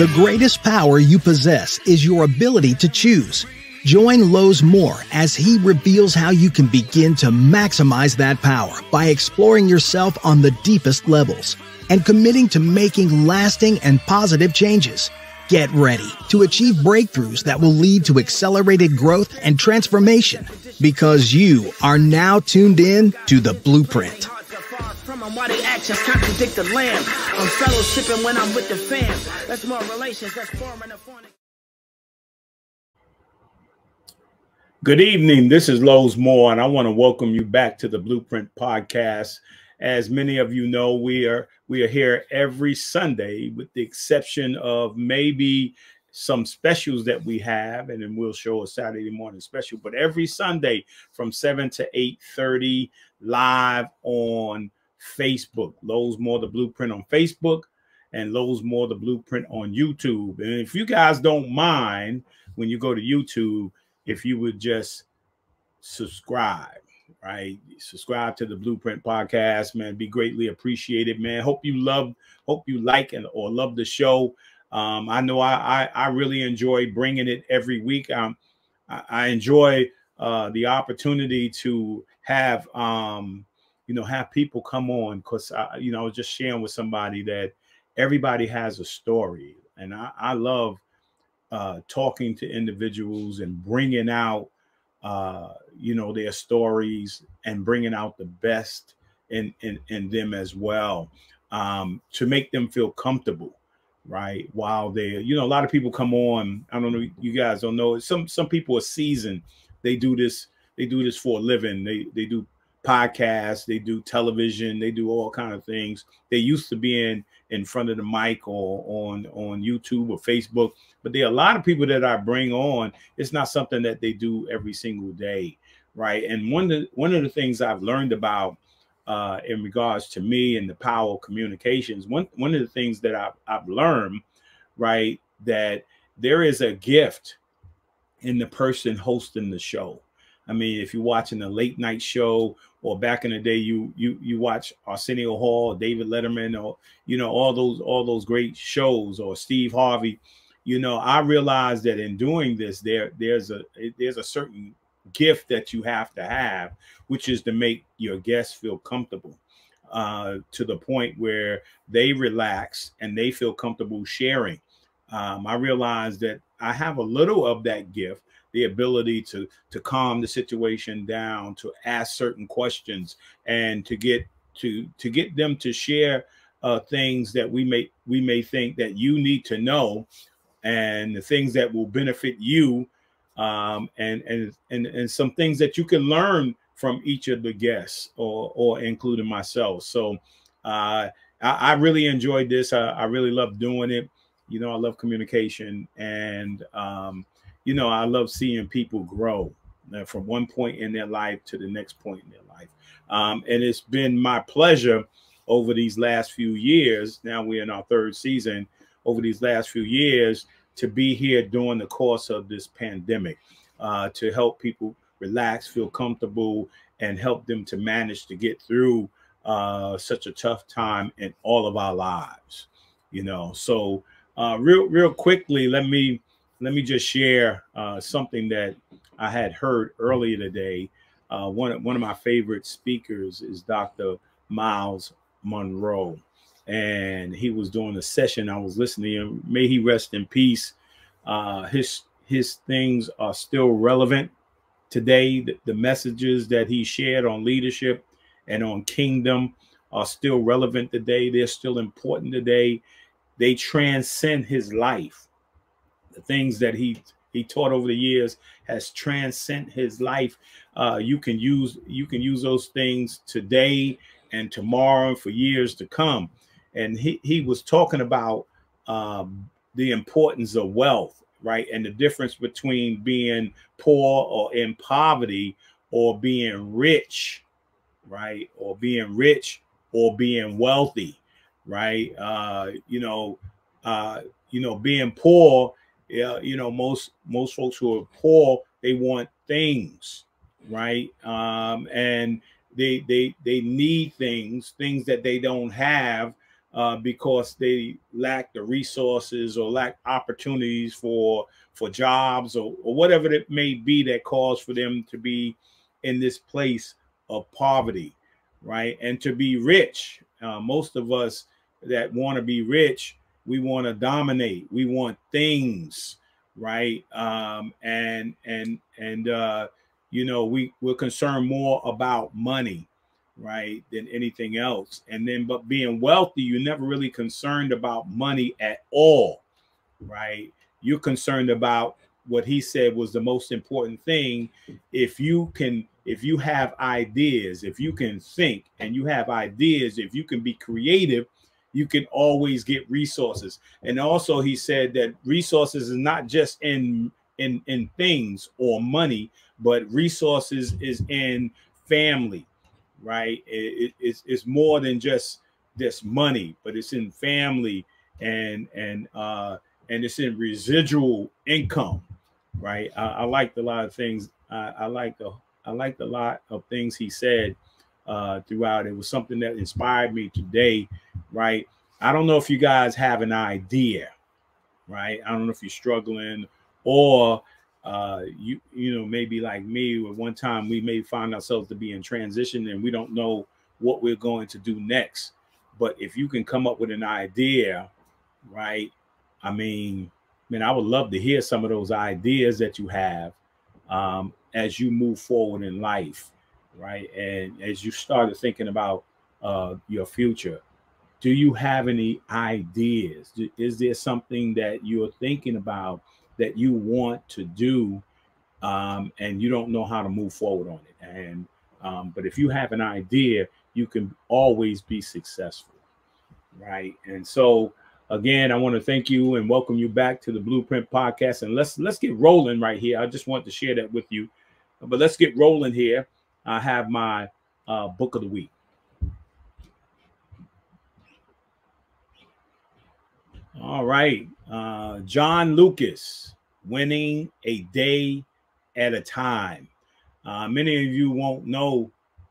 The greatest power you possess is your ability to choose. Join Lowes Moore as he reveals how you can begin to maximize that power by exploring yourself on the deepest levels and committing to making lasting and positive changes. Get ready to achieve breakthroughs that will lead to accelerated growth and transformation because you are now tuned in to the blueprint. Why they actions contradict the lamb. I'm fellowshipping when I'm with the fam. That's more relations, that's forming a Good evening. This is Lowes Moore, and I want to welcome you back to the Blueprint Podcast. As many of you know, we are we are here every Sunday, with the exception of maybe some specials that we have, and then we'll show a Saturday morning special. But every Sunday from seven to eight thirty, live on Facebook. Lowes Moore the Blueprint on Facebook, and Lowes Moore the Blueprint on YouTube. And if you guys don't mind, when you go to YouTube, if you would just subscribe right? Subscribe to the Blueprint Podcast, man. Be greatly appreciated, man. Hope you love, hope you like and or love the show. Um, I know I, I, I really enjoy bringing it every week. Um, I, I enjoy uh, the opportunity to have um, you know have people come on because I, you know I was just sharing with somebody that everybody has a story, and I, I love uh, talking to individuals and bringing out uh, you know, their stories and bringing out the best in in, in them as well um, to make them feel comfortable, right? While they, you know, a lot of people come on. I don't know, you guys don't know. Some some people are seasoned. They do this. They do this for a living. They they do podcasts. They do television. They do all kind of things. They used to be in in front of the mic or on on YouTube or Facebook. But there are a lot of people that I bring on. It's not something that they do every single day, right? And one of the, one of the things I've learned about uh, in regards to me and the power of communications, one one of the things that I've, I've learned, right, that there is a gift in the person hosting the show. I mean, if you're watching a late night show or back in the day you you you watch Arsenio Hall, David Letterman, or you know all those all those great shows, or Steve Harvey. You know, I realized that in doing this, there there's a there's a certain gift that you have to have, which is to make your guests feel comfortable uh, to the point where they relax and they feel comfortable sharing. Um, I realized that I have a little of that gift, the ability to to calm the situation down, to ask certain questions, and to get to to get them to share uh, things that we may we may think that you need to know, and the things that will benefit you, um, and and and and some things that you can learn from each of the guests, or or including myself. So. Uh, I, really enjoyed this. I, I really love doing it. You know, I love communication, and um, you know, I love seeing people grow uh, from one point in their life to the next point in their life. Um, and it's been my pleasure over these last few years. Now we're in our third season. Over these last few years, to be here during the course of this pandemic, uh, to help people relax, feel comfortable, and help them to manage to get through uh, such a tough time in all of our lives. You know, so uh, real, real quickly, let me let me just share uh, something that I had heard earlier today. Uh, one, one of my favorite speakers is Dr. Myles Munroe, And he was doing a session. I was listening. May he rest in peace. Uh, his his things are still relevant today. The, the messages that he shared on leadership and on kingdom are still relevant today. They're still important today. They transcend his life the things that he he taught over the years has transcend his life. Uh, you can use you can use those things today and tomorrow and for years to come. And he he was talking about um, the importance of wealth, right, and the difference between being poor or in poverty or being rich, right, or being rich or being wealthy, right. Uh, you know, uh, you know, being poor yeah, you know, most most folks who are poor, they want things, right? Um, and they they they need things, things that they don't have, uh, because they lack the resources or lack opportunities for for jobs or, or whatever it may be that calls for them to be in this place of poverty, right? And to be rich. Uh, most of us that want to be rich, we want to dominate. We want things, right? Um, and and and uh, you know, we we're concerned more about money right, than anything else. And then, but being wealthy, you're never really concerned about money at all, right? You're concerned about what he said was the most important thing. If you can, if you have ideas, if you can think and you have ideas, if you can be creative, you can always get resources. And also, he said that resources is not just in in in things or money, but resources is in family, right? It, it, it's, it's more than just this money, but it's in family and and uh and it's in residual income, right? I, I liked a lot of things. I, I a I liked a lot of things he said uh throughout. It was something that inspired me today, right? I don't know if you guys have an idea, right? I don't know if you're struggling or uh you you know maybe like me at one time we may find ourselves to be in transition and we don't know what we're going to do next but if you can come up with an idea right i mean man i would love to hear some of those ideas that you have um as you move forward in life right and as you started thinking about uh your future do you have any ideas is there something that you're thinking about that you want to do um, and you don't know how to move forward on it. And um, but if you have an idea, you can always be successful, right? And so again, I want to thank you and welcome you back to the Blueprint Podcast. And let's let's get rolling right here. I just want to share that with you, but let's get rolling here. I have my uh, book of the week. All right. Uh, John Lucas, winning a day at a time. Uh, many of you won't know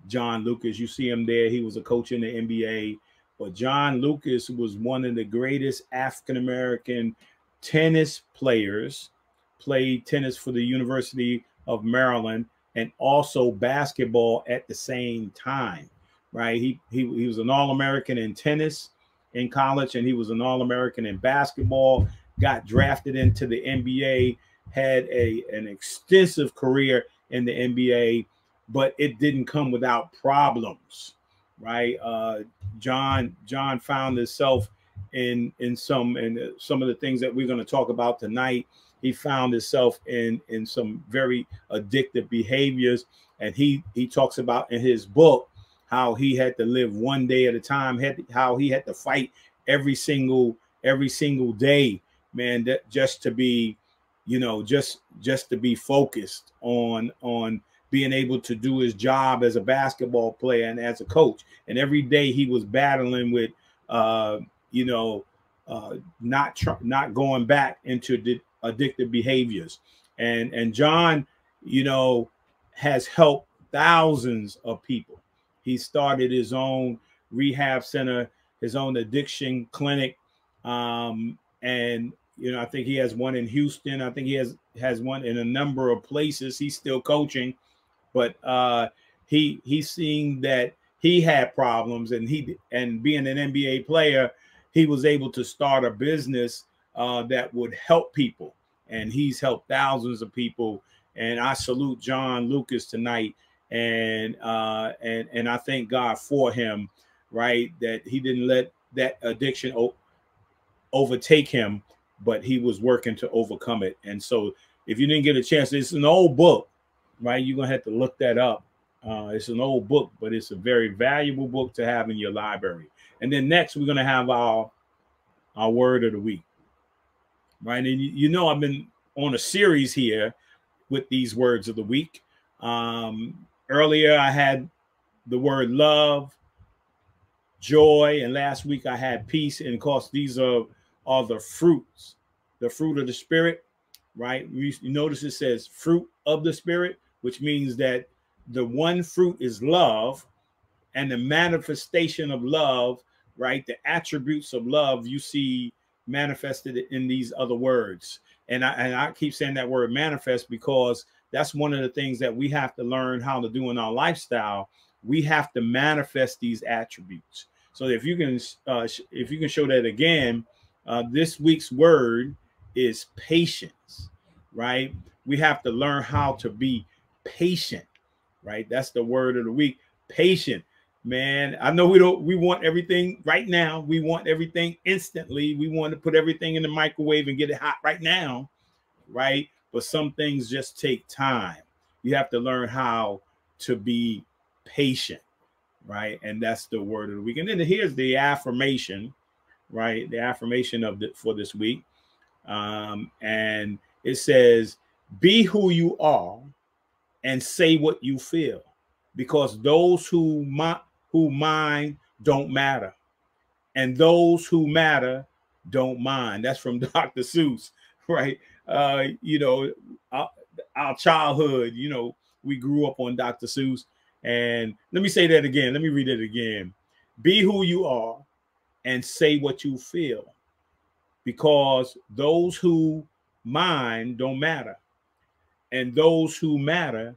John Lucas. You see him there. He was a coach in the NBA. But John Lucas was one of the greatest African American tennis players, played tennis for the University of Maryland and also basketball at the same time, right? He, he, he was an All American in tennis in college, and he was an All American in basketball. Got drafted into the NBA, had a an extensive career in the NBA, but it didn't come without problems, right? Uh, John John found himself in in some in some of the things that we're going to talk about tonight. He found himself in in some very addictive behaviors, and he he talks about in his book how he had to live one day at a time, had to, how he had to fight every single every single day, man, that just to be, you know, just just to be focused on on being able to do his job as a basketball player and as a coach. And every day he was battling with, uh, you know, uh, not not going back into di- addictive behaviors. And and John, you know, has helped thousands of people he started his own rehab center, his own addiction clinic. Um, and you know, I think he has one in Houston. I think he has has one in a number of places. He's still coaching, but uh, he he's seeing that he had problems, and he and being an NBA player, he was able to start a business uh, that would help people, and he's helped thousands of people. And I salute John Lucas tonight and uh, and and I thank God for him, right? That he didn't let that addiction overtake him, but he was working to overcome it. And so, if you didn't get a chance, it's an old book, right? You're gonna have to look that up. Uh, it's an old book, but it's a very valuable book to have in your library. And then next, we're gonna have our our word of the week, right? And you, know, I've been on a series here with these words of the week. Um, Earlier, I had the word love, joy, and last week I had peace. And of course, these are are the fruits, the fruit of the spirit, right? You notice it says fruit of the spirit, which means that the one fruit is love, and the manifestation of love, right? The attributes of love you see manifested in these other words. And I, and I keep saying that word manifest because that's one of the things that we have to learn how to do in our lifestyle. We have to manifest these attributes. So if you can, uh, if you can show that again, uh, this week's word is patience, right? We have to learn how to be patient, right? That's the word of the week. Patient, man. I know we don't. We want everything right now. We want everything instantly. We want to put everything in the microwave and get it hot right now, right? But some things just take time. You have to learn how to be patient, right? And that's the word of the week. And then here's the affirmation, right? The affirmation of the for this week. Um, and it says, be who you are and say what you feel. Because those who mi- who mind don't matter. And those who matter don't mind. That's from Dr. Seuss, right? Uh, you know, our, our childhood, you know, we grew up on Dr. Seuss. And let me say that again. Let me read it again. Be who you are and say what you feel because those who mind don't matter and those who matter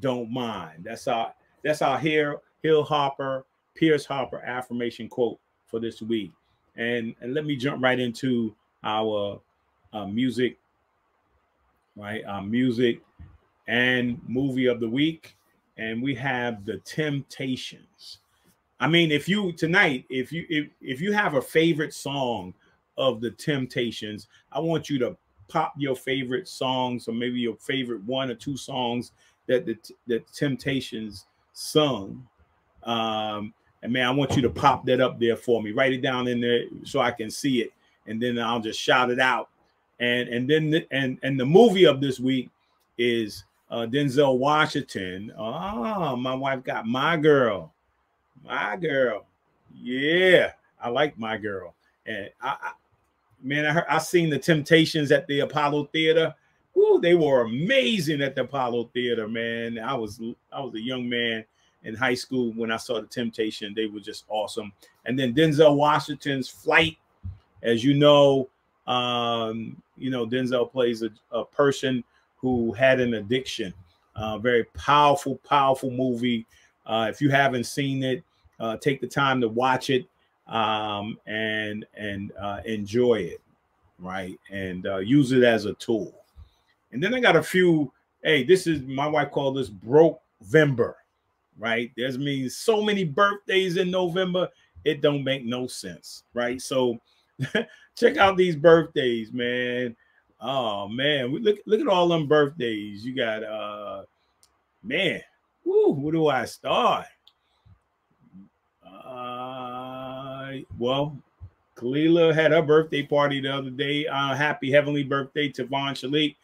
don't mind that's our that's our here hill hopper pierce hopper affirmation quote for this week. And and let me jump right into our uh, music right? Our music and movie of the week. And we have the temptations. I mean, if you tonight, if you if if you have a favorite song of the Temptations, I want you to pop your favorite songs or maybe your favorite one or two songs that the that Temptations sung. Um, and man, I want you to pop that up there for me. Write it down in there so I can see it, and then I'll just shout it out. And and then the, and and the movie of this week is uh, Denzel Washington. Oh, my wife got my girl my girl. Yeah, I like my girl. And I, I man, I heard, I seen the Temptations at the Apollo Theater. Ooh, they were amazing at the Apollo Theater, man. I was I was a young man in high school when I saw the Temptation. They were just awesome. And then Denzel Washington's Flight, as you know, um, you know Denzel plays a, a person who had an addiction. Uh, very powerful, powerful movie. Uh, if you haven't seen it, uh, take the time to watch it um, and and uh, enjoy it, right? And uh, use it as a tool. And then I got a few. Hey, this is my wife called this broke Vember, right? There's means so many birthdays in November, it don't make no sense, right? So check out these birthdays, man. Oh man, we look look at all them birthdays. You got uh man, woo, where do I start? Uh, well, Kalila had her birthday party the other day. Uh, happy heavenly birthday to Von Shalik.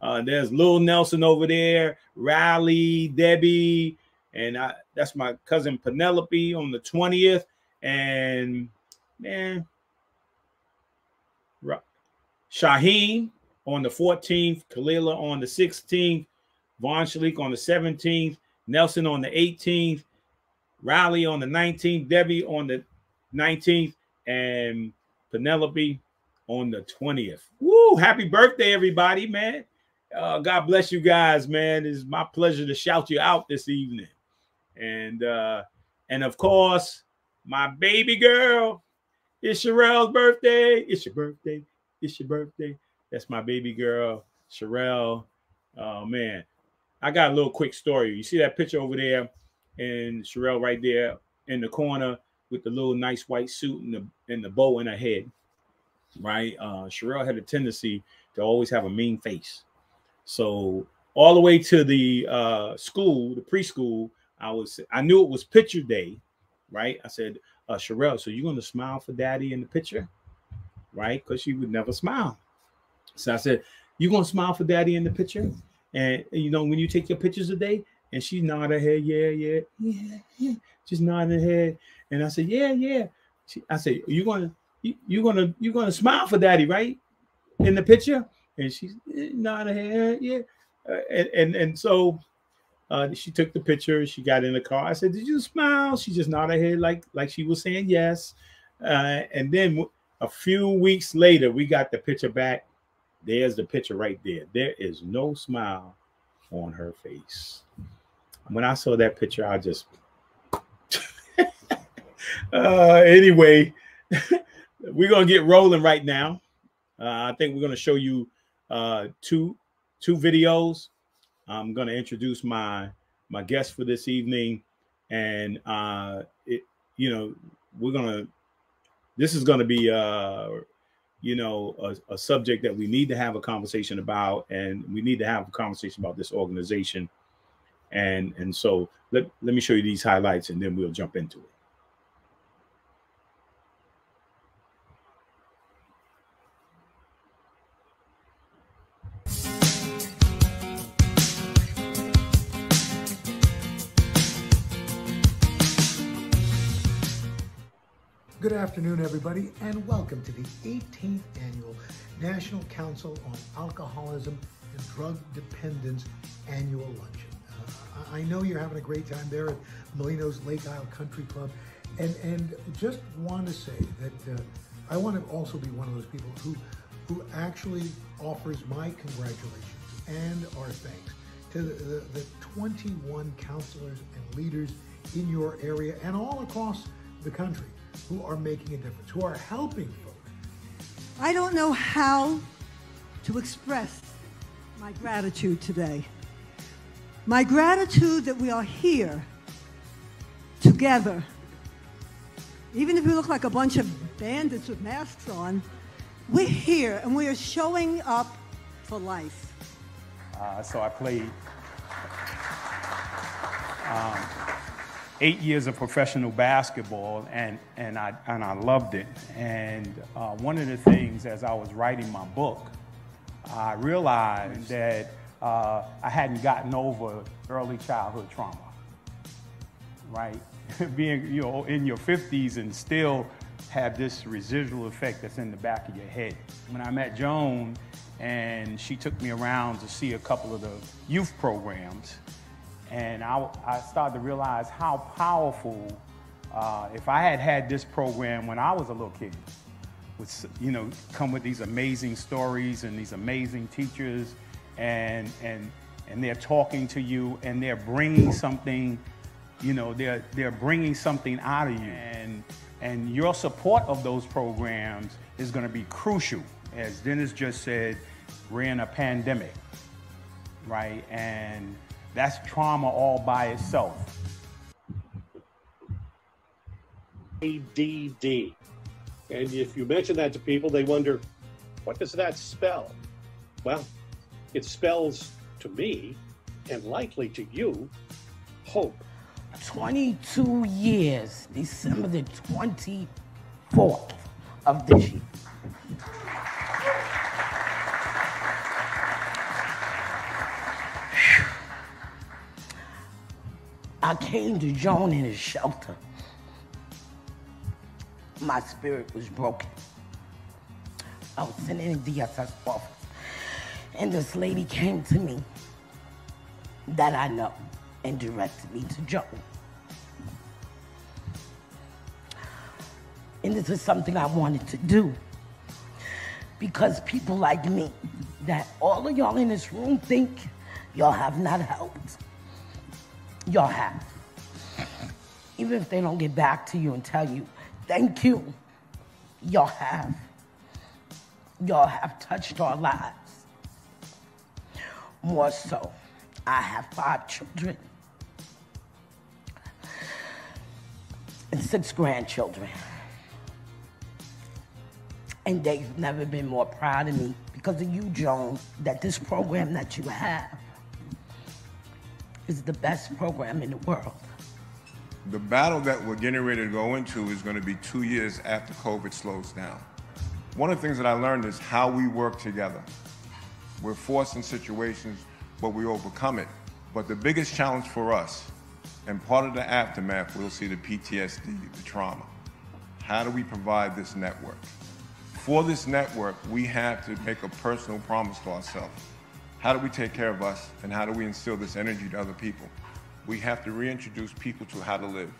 Uh, there's Lil Nelson over there, Riley, Debbie, and I, that's my cousin Penelope on the 20th. And man, Shaheen on the 14th, Kalila on the 16th, Von Shalik on the 17th, Nelson on the 18th, Riley on the 19th, Debbie on the 19th, and Penelope on the 20th. Woo! Happy birthday, everybody, man. Uh, God bless you guys, man. It's my pleasure to shout you out this evening. And uh, and of course, my baby girl. It's Sherelle's birthday. It's your birthday. It's your birthday. That's my baby girl, Sherelle. Oh man. I got a little quick story. You see that picture over there? and Sherelle right there in the corner with the little nice white suit and the and the bow in her head. Right. Uh Sherelle had a tendency to always have a mean face. So all the way to the uh school, the preschool, I was I knew it was picture day, right? I said, uh Sherelle, so you're gonna smile for daddy in the picture, right? Because she would never smile. So I said, You gonna smile for daddy in the picture? And you know, when you take your pictures a day, and she nodded her head, yeah, yeah, yeah, yeah. Just nodding her head. And I said, yeah, yeah. She, I said, you gonna you, you gonna you gonna smile for daddy, right? In the picture. And she eh, nodded her head, yeah. Uh, and, and and so uh, she took the picture. She got in the car. I said, "Did you smile?" She just nodded her head like like she was saying yes. Uh, and then a few weeks later, we got the picture back. There's the picture right there. There is no smile on her face. When I saw that picture, I just. uh, anyway, we're gonna get rolling right now. Uh, I think we're gonna show you uh, two two videos. I'm gonna introduce my my guest for this evening, and uh, it you know we're gonna this is gonna be uh you know a, a, subject that we need to have a conversation about. And we need to have a conversation about this organization. And and so let, let me show you these highlights and then we'll jump into it afternoon, everybody, and welcome to the 18th Annual National Council on Alcoholism and Drug Dependence Annual Luncheon. Uh, I know you're having a great time there at Molino's Lake Isle Country Club, and, and just want to say that uh, I want to also be one of those people who, who actually offers my congratulations and our thanks to the, the, the 21 counselors and leaders in your area and all across the country who are making a difference, who are helping folks. I don't know how to express my gratitude today. My gratitude that we are here together. Even if we look like a bunch of bandits with masks on, we're here and we are showing up for life. Uh, so I played. Um, eight years of professional basketball, and, and, I, and I loved it. And uh, one of the things, as I was writing my book, I realized that uh, I hadn't gotten over early childhood trauma, right? Being you know in your 50s and still have this residual effect that's in the back of your head. When I met Joan, and she took me around to see a couple of the youth programs, and I, I started to realize how powerful, uh, if I had had this program when I was a little kid, would, you know, come with these amazing stories and these amazing teachers, and, and, and they're talking to you and they're bringing something, you know, they're, they're bringing something out of you. And, and your support of those programs is going to be crucial. As Dennis just said, we're in a pandemic, right? And that's trauma all by itself. ADD. And if you mention that to people, they wonder, what does that spell? Well, it spells to me, and likely to you, hope. 22 years, December the 24th of this year. I came to Joan in his shelter. My spirit was broken. I was sitting in the DSS office, and this lady came to me that I know and directed me to Joan. And this is something I wanted to do because people like me, that all of y'all in this room think y'all have not helped y'all have. Even if they don't get back to you and tell you, thank you, y'all have. Y'all have touched our lives. More so, I have five children and six grandchildren. And they've never been more proud of me because of you, Joan, that this program that you have is the best program in the world. The battle that we're getting ready to go into is going to be two years after COVID slows down. One of the things that I learned is how we work together. We're forced in situations, but we overcome it. But the biggest challenge for us, and part of the aftermath, we'll see the PTSD, the trauma. How do we provide this network? For this network, we have to make a personal promise to ourselves how do we take care of us and how do we instill this energy to other people? We have to reintroduce people to how to live.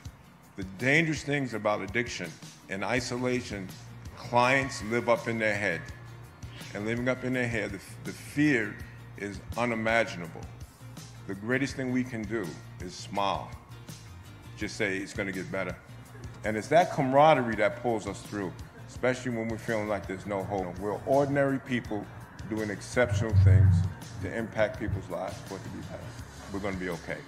The dangerous things about addiction and isolation, clients live up in their head. And living up in their head, the, the fear is unimaginable. The greatest thing we can do is smile. Just say it's going to get better. And it's that camaraderie that pulls us through, especially when we're feeling like there's no hope. We're ordinary people doing exceptional things to impact people's lives for it to be better. We're going to be okay.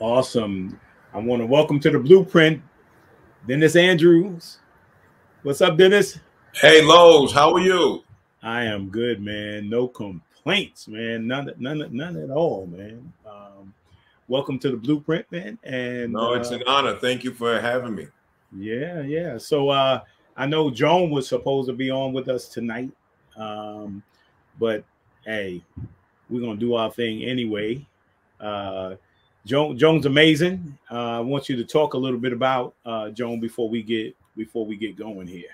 Awesome. I want to welcome to the blueprint Dennis Andrews. What's up, Dennis? Hey, Lowes, how are you? I am good, man. No complaints, man. None, none, none at all, man. Um, welcome to the blueprint, man. And no, it's uh, an honor. Thank you for having me. Yeah, yeah. So uh, I know Joan was supposed to be on with us tonight, um, but hey, we're gonna do our thing anyway. Uh, Joan, Joan's amazing. Uh, I want you to talk a little bit about uh, Joan before we get before we get going here.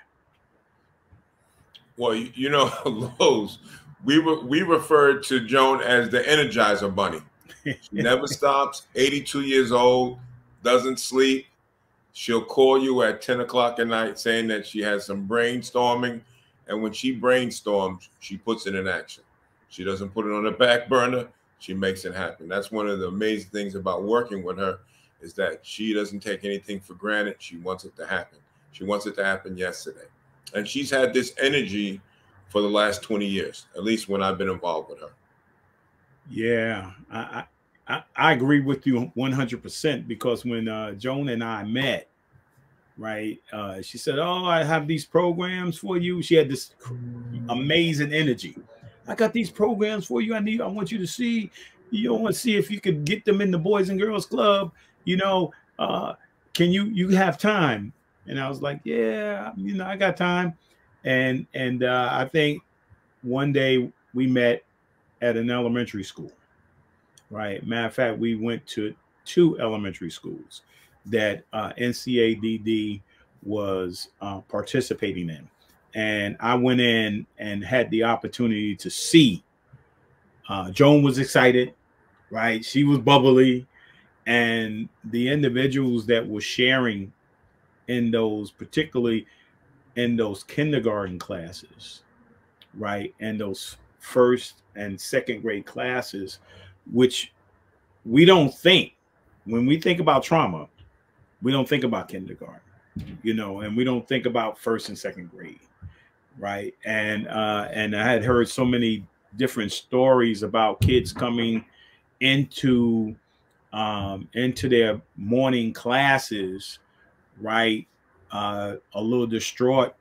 Well, you, you know, Lowes, we were we referred to Joan as the Energizer Bunny. She never stops. 82 years old, doesn't sleep. She'll call you at 10 o'clock at night saying that she has some brainstorming. And when she brainstorms, she puts it in action. She doesn't put it on the back burner. She makes it happen. That's one of the amazing things about working with her is that she doesn't take anything for granted. She wants it to happen. She wants it to happen yesterday. And she's had this energy for the last 20 years, at least when I've been involved with her. Yeah, I I, I agree with you 100% because when uh, Joan and I met, right, uh, she said, "Oh, I have these programs for you." She had this amazing energy. I got these programs for you. I need. I want you to see. You want to see if you could get them in the Boys and Girls Club. You know, uh, can you you have time? And I was like, yeah, you know, I got time. And and uh, I think one day we met at an elementary school, right? Matter of fact, we went to two elementary schools that uh, NCADD was uh, participating in. And I went in and had the opportunity to see. Uh, Joan was excited, right? She was bubbly. And the individuals that were sharing in those, particularly in those kindergarten classes, right? And those first and second grade classes, which we don't think when we think about trauma, we don't think about kindergarten, you know, and we don't think about first and second grade, right? And uh, and I had heard so many different stories about kids coming into um, into their morning classes, right? Uh, a little distraught,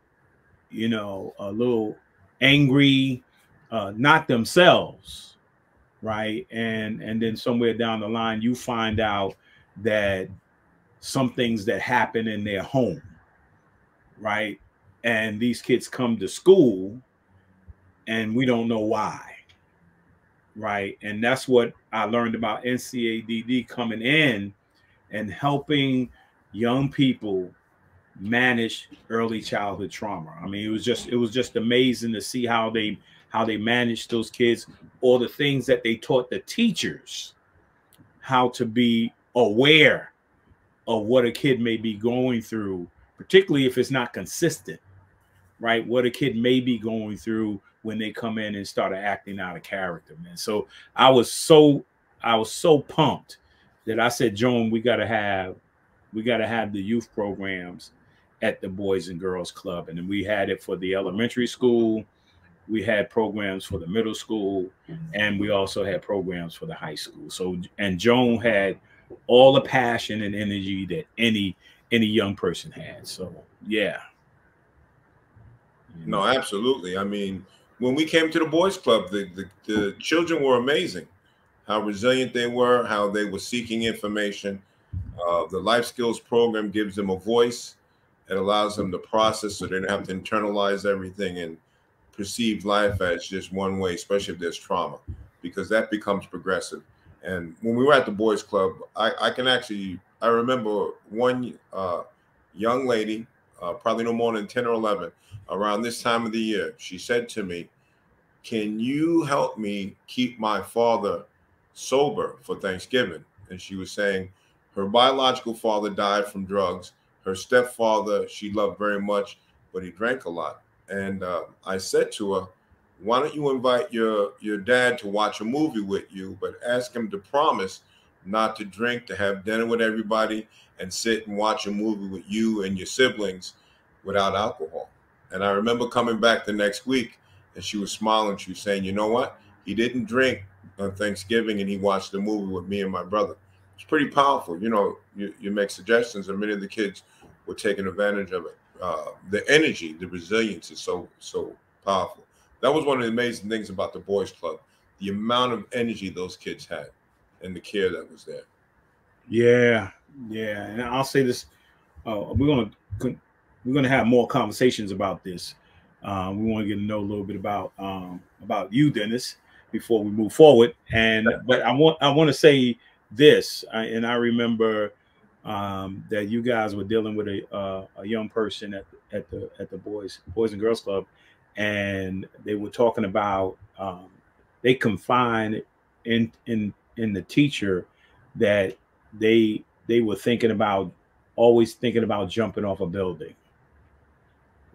you know, a little angry, uh, not themselves, right? And and then somewhere down the line, you find out that some things that happen in their home, right? And these kids come to school, and we don't know why, right? And that's what I learned about NCADD coming in and helping young people manage early childhood trauma. I mean, it was just it was just amazing to see how they how they managed those kids or the things that they taught the teachers how to be aware of what a kid may be going through, particularly if it's not consistent, right? What a kid may be going through when they come in and start acting out of character, man. So I was so I was so pumped that I said, Joan, we gotta have we gotta have the youth programs at the Boys and Girls Club. And then we had it for the elementary school, we had programs for the middle school, and we also had programs for the high school. So and Joan had all the passion and energy that any any young person had. So yeah. No, absolutely. I mean, when we came to the boys club, the, the, the children were amazing. How resilient they were, how they were seeking information. Uh, the life skills program gives them a voice. It allows them to process so they don't have to internalize everything and perceive life as just one way, especially if there's trauma, because that becomes progressive. And when we were at the boys club, I, I can actually I remember one uh, young lady, uh, probably no more than 10 or 11, around this time of the year, she said to me, Can you help me keep my father sober for Thanksgiving? And she was saying her biological father died from drugs. Her stepfather, she loved very much, but he drank a lot. And uh, I said to her, why don't you invite your your dad to watch a movie with you, but ask him to promise not to drink, to have dinner with everybody, and sit and watch a movie with you and your siblings without alcohol. And I remember coming back the next week, and she was smiling. She was saying, "You know what? He didn't drink on Thanksgiving, and he watched the movie with me and my brother." It's pretty powerful. You know, you, you make suggestions, and many of the kids were taking advantage of it. Uh, the energy, the resilience is so so powerful. That was one of the amazing things about the boys' club. The amount of energy those kids had, and the care that was there. Yeah, yeah, and I'll say this: uh, we're gonna we're gonna have more conversations about this. Uh, we want to get to know a little bit about um, about you, Dennis, before we move forward. And but I want I want to say this, I, and I remember um, that you guys were dealing with a uh, a young person at at the at the boys boys and girls club, and they were talking about um, they confined in in in the teacher that they they were thinking about always thinking about jumping off a building,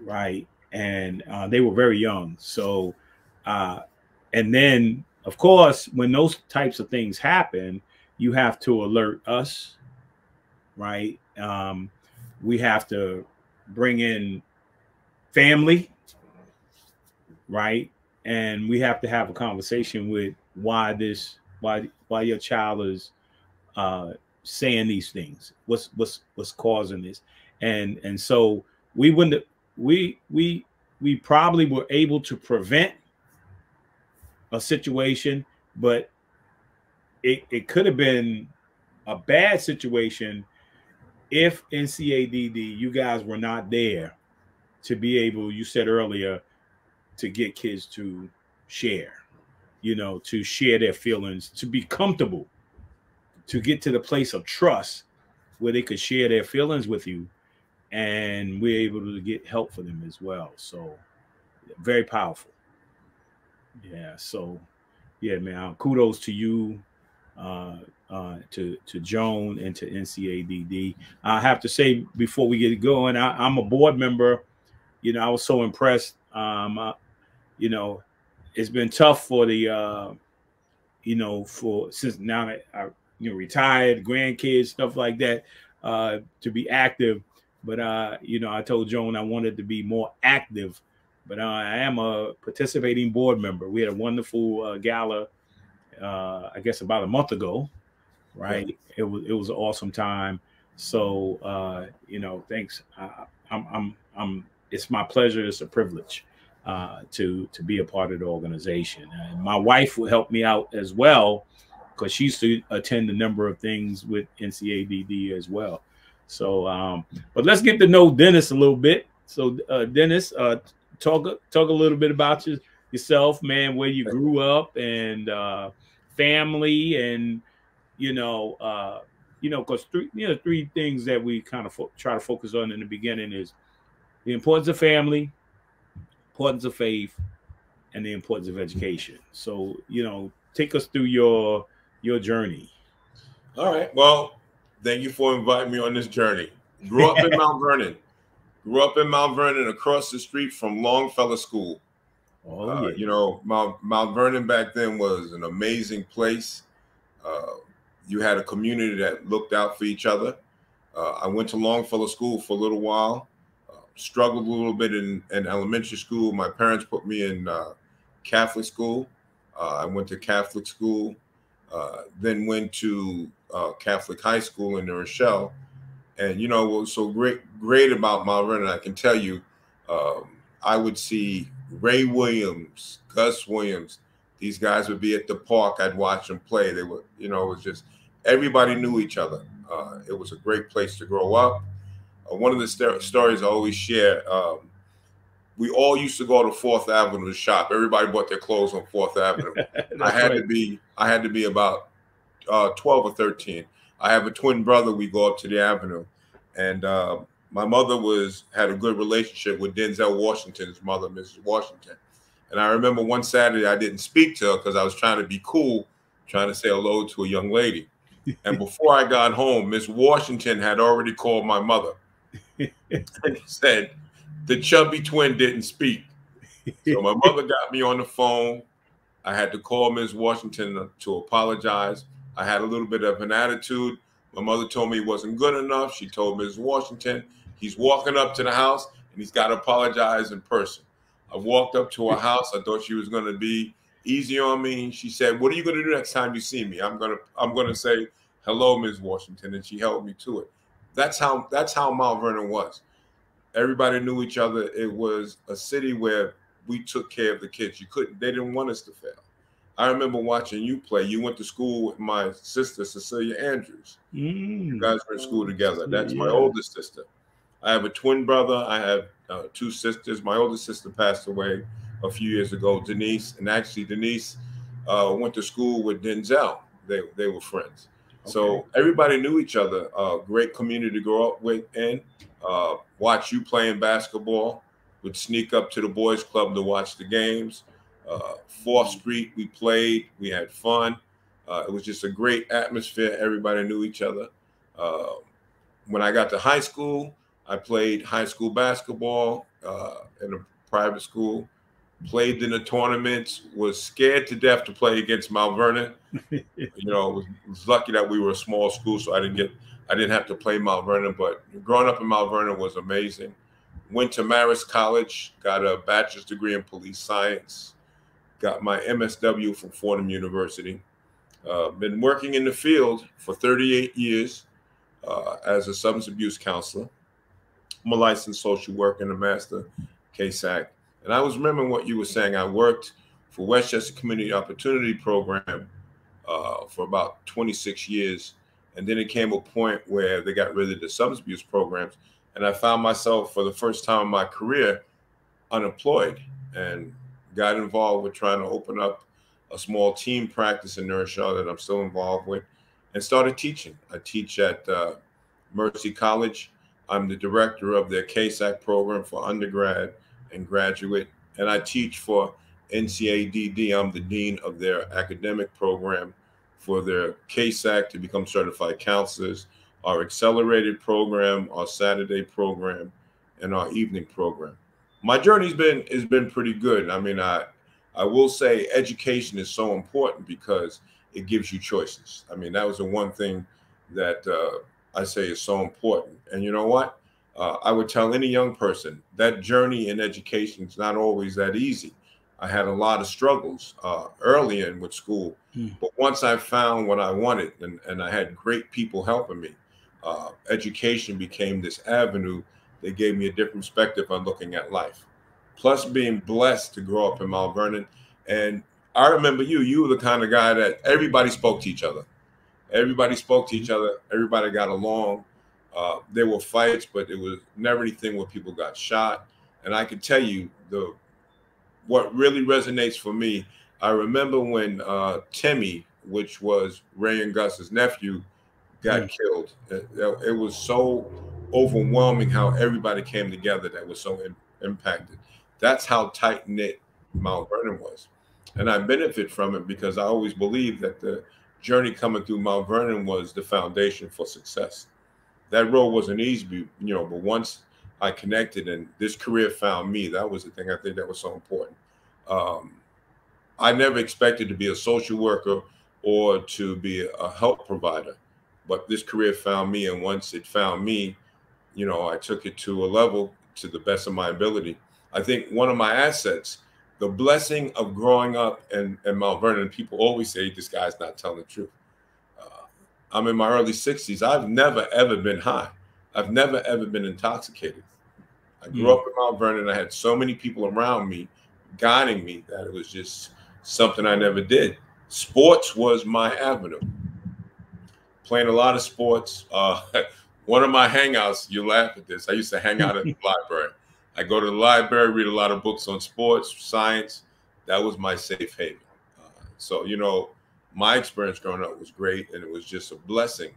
right? And uh, they were very young, so uh, and then of course when those types of things happen you have to alert us, right? Um, we have to bring in family, right? And we have to have a conversation with why this, why why your child is uh, saying these things. What's what's what's causing this? And and so we wouldn't we we we probably were able to prevent a situation, but it, it could have been a bad situation if NCADD, you guys were not there to be able, you said earlier, to get kids to share, you know, to share their feelings, to be comfortable, to get to the place of trust where they could share their feelings with you. And we're able to get help for them as well. So very powerful. Yeah. So yeah, man, kudos to you uh, uh, to to Joan and to NCADD. I have to say before we get going, I, am a board member. You know, I was so impressed. Um, uh, you know, it's been tough for the, uh, you know, for since now that I you know retired, grandkids, stuff like that, uh, to be active. But uh, you know, I told Joan I wanted to be more active. But uh, I am a participating board member. We had a wonderful uh, gala uh, I guess about a month ago, right? Yeah. It was it was an awesome time. So uh, you know, thanks. I, I'm I'm I'm. It's my pleasure. It's a privilege uh, to to be a part of the organization. And my wife will help me out as well because she used to attend a number of things with NCADD as well. So, um, but let's get to know Dennis a little bit. So, uh, Dennis, uh, talk talk a little bit about you, yourself, man, where you grew up, and uh, family and you know uh you know because three you know three things that we kind of fo- try to focus on in the beginning is the importance of family importance of faith and the importance of education. So you know take us through your your journey. All right. Well thank you for inviting me on this journey. Grew up in mount vernon. Grew up in mount vernon across the street from longfellow school. Oh, uh, yeah. You know, Mount, Mount Vernon back then was an amazing place. Uh, you had a community that looked out for each other. Uh, I went to Longfellow School for a little while, uh, struggled a little bit in, in, elementary school. My parents put me in uh, Catholic school. Uh, I went to Catholic school, then went to Catholic high school in New Rochelle. And, you know, what was so great, great about Mount Vernon, I can tell you, um, I would see Ray Williams, Gus Williams. These guys would be at the park. I'd watch them play. They were, you know, it was just everybody knew each other. Uh, it was a great place to grow up. Uh, one of the st- stories I always share. Um, we all used to go to Fourth Avenue to shop. Everybody bought their clothes on Fourth Avenue. I had right. to be. I had to be about uh, twelve or thirteen. I have a twin brother. We go up to the avenue, and uh, my mother was had a good relationship with Denzel Washington's mother, Mrs. Washington. And I remember one Saturday I didn't speak to her because I was trying to be cool, trying to say hello to a young lady. And before I got home, Miss Washington had already called my mother and said the chubby twin didn't speak. So my mother got me on the phone. I had to call Miss Washington to apologize. I had a little bit of an attitude. My mother told me it wasn't good enough. She told Miss Washington he's walking up to the house and he's got to apologize in person. I walked up to her house. I thought she was going to be easy on me. She said, "What are you going to do next time you see me?" I'm gonna I'm going to say hello, Ms. Washington, and she held me to it. That's how that's how Mount Vernon was. Everybody knew each other. It was a city where we took care of the kids. You couldn't. They didn't want us to fail. I remember watching you play. You went to school with my sister Cecilia Andrews. Mm. You guys were in school together. That's my oldest sister. I have a twin brother. I have uh, two sisters. My oldest sister passed away a few years ago, Denise, and actually Denise uh, went to school with Denzel. They they were friends. So everybody knew each other. Uh, great community to grow up with and uh, watch you playing basketball. Would sneak up to the boys' club to watch the games. Uh, Fourth Street, we played. We had fun. Uh, it was just a great atmosphere. Everybody knew each other. Uh, when I got to high school, I played high school basketball uh, in a private school. Played in the tournaments. Was scared to death to play against Mount Vernon. you know, was, was lucky that we were a small school, so I didn't get, I didn't have to play Mount Vernon. But growing up in Mount Vernon was amazing. Went to Marist College, got a bachelor's degree in police science, got my MSW from Fordham University. Uh, been working in the field for 38 years uh, as a substance abuse counselor. I'm a licensed social worker and a master CASAC. And I was remembering what you were saying. I worked for Westchester Community Opportunity Program uh, for about 26 years. And then it came a point where they got rid of the substance abuse programs. And I found myself for the first time in my career unemployed and got involved with trying to open up a small team practice in New Rochelle that I'm still involved with and started teaching. I teach at uh, Mercy College. I'm the director of their CASAC program for undergrad and graduate, and I teach for NCADD. I'm the dean of their academic program for their CASAC to become certified counselors, our accelerated program, our Saturday program, and our evening program. My journey's been has been pretty good. I mean, I I will say education is so important because it gives you choices. I mean, that was the one thing that uh, I say is so important. And you know what? Uh, I would tell any young person that journey in education is not always that easy. I had a lot of struggles uh, early in with school, but once I found what I wanted and, and I had great people helping me, uh, education became this avenue that gave me a different perspective on looking at life. Plus, being blessed to grow up in Mount Vernon. And I remember you, you were the kind of guy that everybody spoke to each other. Everybody spoke to each other, everybody got along. Uh, there were fights, but it was never anything where people got shot. And I can tell you the what really resonates for me. I remember when uh, Timmy, which was Ray and Gus's nephew, got killed. It, it was so overwhelming how everybody came together that was so im- impacted. That's how tight knit Mount Vernon was. And I benefit from it because I always believed that the journey coming through Mount Vernon was the foundation for success. That road wasn't easy, you know, but once I connected and this career found me, that was the thing I think that was so important. Um, I never expected to be a social worker or to be a help provider, but this career found me. And once it found me, you know, I took it to a level to the best of my ability. I think one of my assets, the blessing of growing up in, in Mount Vernon, people always say this guy's not telling the truth. I'm in my early 60s. I've never, ever been high. I've never, ever been intoxicated. I grew Mm. up in Mount Vernon. I had so many people around me guiding me that it was just something I never did. Sports was my avenue. Playing a lot of sports. Uh, one of my hangouts, you laugh at this. I used to hang out at the library. I go to the library, read a lot of books on sports, science. That was my safe haven. Uh, so, you know, my experience growing up was great, and it was just a blessing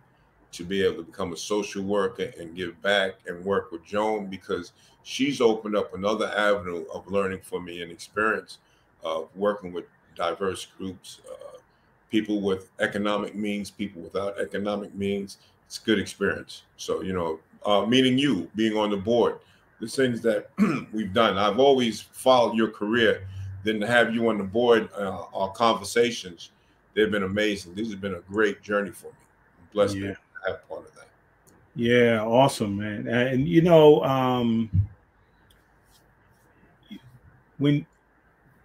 to be able to become a social worker and give back and work with Joan because she's opened up another avenue of learning for me and experience of working with diverse groups, uh, people with economic means, people without economic means. It's a good experience. So, you know, uh, meeting you, being on the board, the things that we've done. I've always followed your career. Then to have you on the board, uh, our conversations, they've been amazing. This has been a great journey for me. I'm blessed yeah. to have part of that. Yeah, awesome, man. And you know, um, when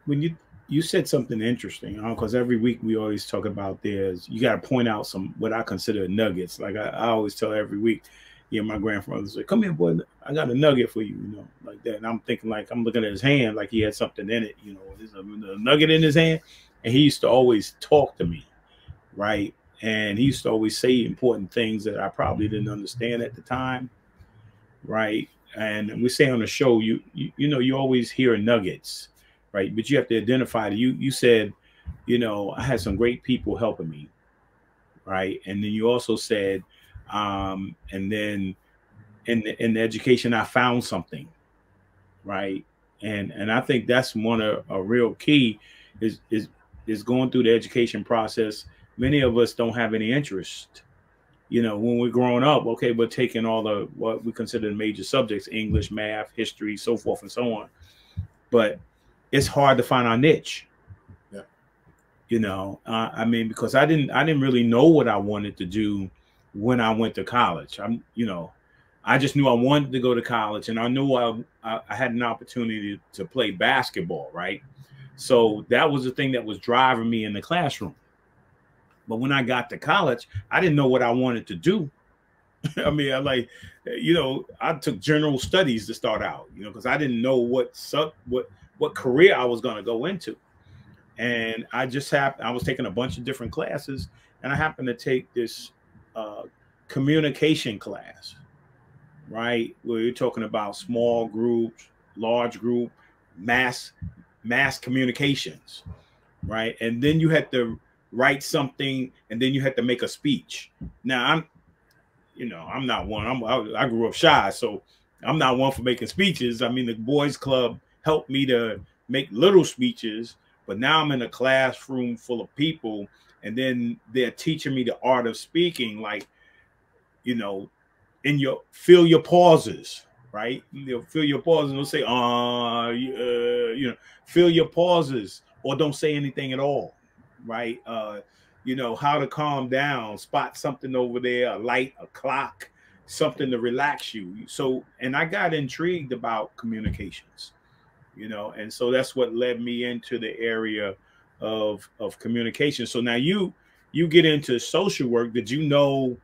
when you you said something interesting because uh, every week we always talk about there's you got to point out some what I consider nuggets. Like I, I always tell every week, yeah, my grandfather said, "Come here, boy, I got a nugget for you," you know, like that. And I'm thinking like I'm looking at his hand like he had something in it, you know, there's a, a nugget in his hand, and he used to always talk to me, right? And he used to always say important things that I probably didn't understand at the time, right? And we say on the show, you you, you know, you always hear nuggets right? But you have to identify. You you said, you know, I had some great people helping me, right? And then you also said, um, and then in the, in the education, I found something, right? And and I think that's one of a real key is is is going through the education process. Many of us don't have any interest. You know, when we're growing up, okay, we're taking all the what we consider the major subjects, English, math, history, so forth and so on. But it's hard to find our niche. Yeah. You know, uh, I mean, because I didn't, I didn't really know what I wanted to do when I went to college. I'm, you know, I just knew I wanted to go to college, and I knew I, I, I had an opportunity to play basketball, right? So that was the thing that was driving me in the classroom. But when I got to college, I didn't know what I wanted to do. I mean, I like, you know, I took general studies to start out, you know, because I didn't know what sub what what career I was going to go into. And I just happened, I was taking a bunch of different classes, and I happened to take this uh, communication class, right? Where you're talking about small groups, large group, mass mass communications, right? And then you had to write something, and then you had to make a speech. Now I'm, you know, I'm not one. I'm I, I grew up shy, so I'm not one for making speeches. I mean, the boys' club helped me to make little speeches, but now I'm in a classroom full of people, and then they're teaching me the art of speaking, like, you know, in your fill your pauses, right? You know, fill your pauses and they'll say, uh, uh, you know, fill your pauses or don't say anything at all, right? Uh, you know, how to calm down, spot something over there, a light, a clock, something to relax you. So, and I got intrigued about communications you know and so that's what led me into the area of of communication so now you you get into social work did you know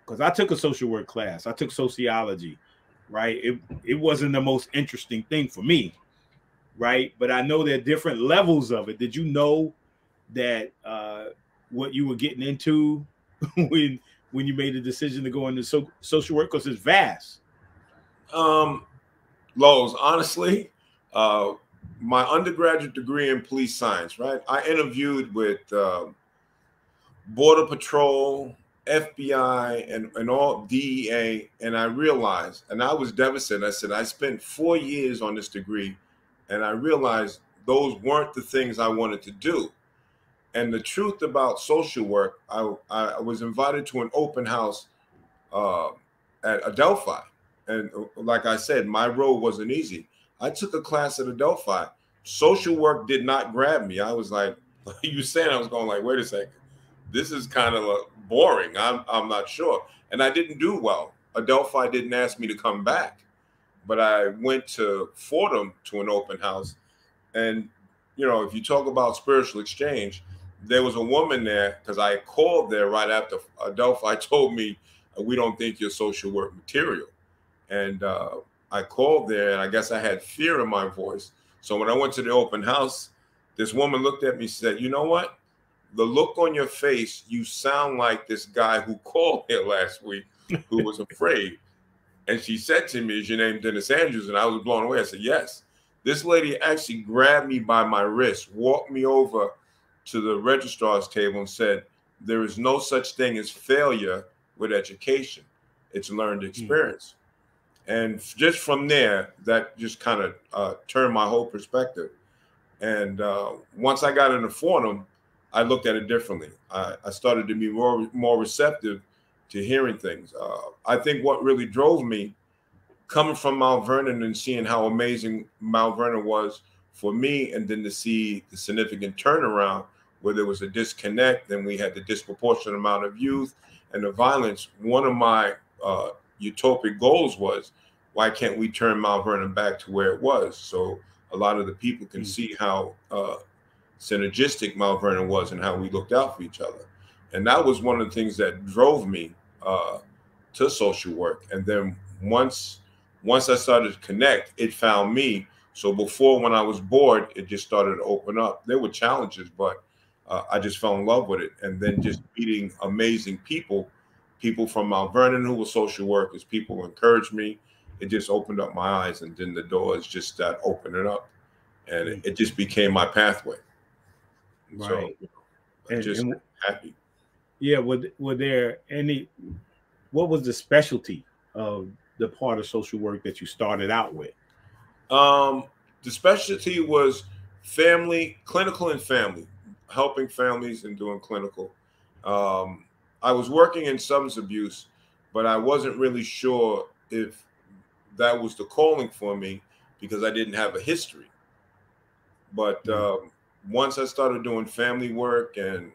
because i took a social work class i took sociology right? It it wasn't the most interesting thing for me right? But i know there are different levels of it. Did you know that uh what you were getting into when when you made the decision to go into so, social work? Because it's vast. Um Lowes, honestly, uh, my undergraduate degree in police science, right? I interviewed with uh, Border Patrol, FBI, and, and all DEA, and I realized, and I was devastated. I said, I spent four years on this degree, and I realized those weren't the things I wanted to do. And the truth about social work, I, I was invited to an open house uh, at Adelphi. And uh, like I said, my role wasn't easy. I took a class at Adelphi. Social work did not grab me. I was like, you saying I was going like, wait a second, this is kind of boring. I'm I'm not sure, and I didn't do well. Adelphi didn't ask me to come back, but I went to Fordham to an open house, and you know, if you talk about spiritual exchange, there was a woman there because I called there right after Adelphi told me we don't think you're social work material, and uh, I called there and I guess I had fear in my voice. So when I went to the open house, this woman looked at me and said, You know what? The look on your face, you sound like this guy who called here last week who was afraid. and she said to me, Is your name Dennis Andrews? And I was blown away. I said, Yes. This lady actually grabbed me by my wrist, walked me over to the registrar's table, and said, There is no such thing as failure with education. It's learned experience. And just from there, that just kind of uh, turned my whole perspective. And uh, once I got into Fordham, I looked at it differently. I, I, started to be more more receptive to hearing things. Uh, I think what really drove me, coming from Mount Vernon and seeing how amazing Mount Vernon was for me, and then to see the significant turnaround where there was a disconnect, then we had the disproportionate amount of youth and the violence. One of my uh, utopic goals was, why can't we turn Mount Vernon back to where it was? So a lot of the people can mm-hmm. see how uh, synergistic Mount Vernon was and how we looked out for each other. And that was one of the things that drove me uh, to social work. And then once once I started to connect, it found me. So before, when I was bored, it just started to open up. There were challenges, but uh, I just fell in love with it. And then just meeting amazing people, people from Mount Vernon who were social workers, people encouraged me. It just opened up my eyes, and then the doors just started opening up, and it, it just became my pathway. Right. So, and, just and, happy. Yeah. Were, were there any? What was the specialty of the part of social work that you started out with? Um, the specialty was family, clinical, and family, helping families and doing clinical. Um, I was working in substance abuse, but I wasn't really sure if that was the calling for me because I didn't have a history. But mm-hmm. um, once I started doing family work and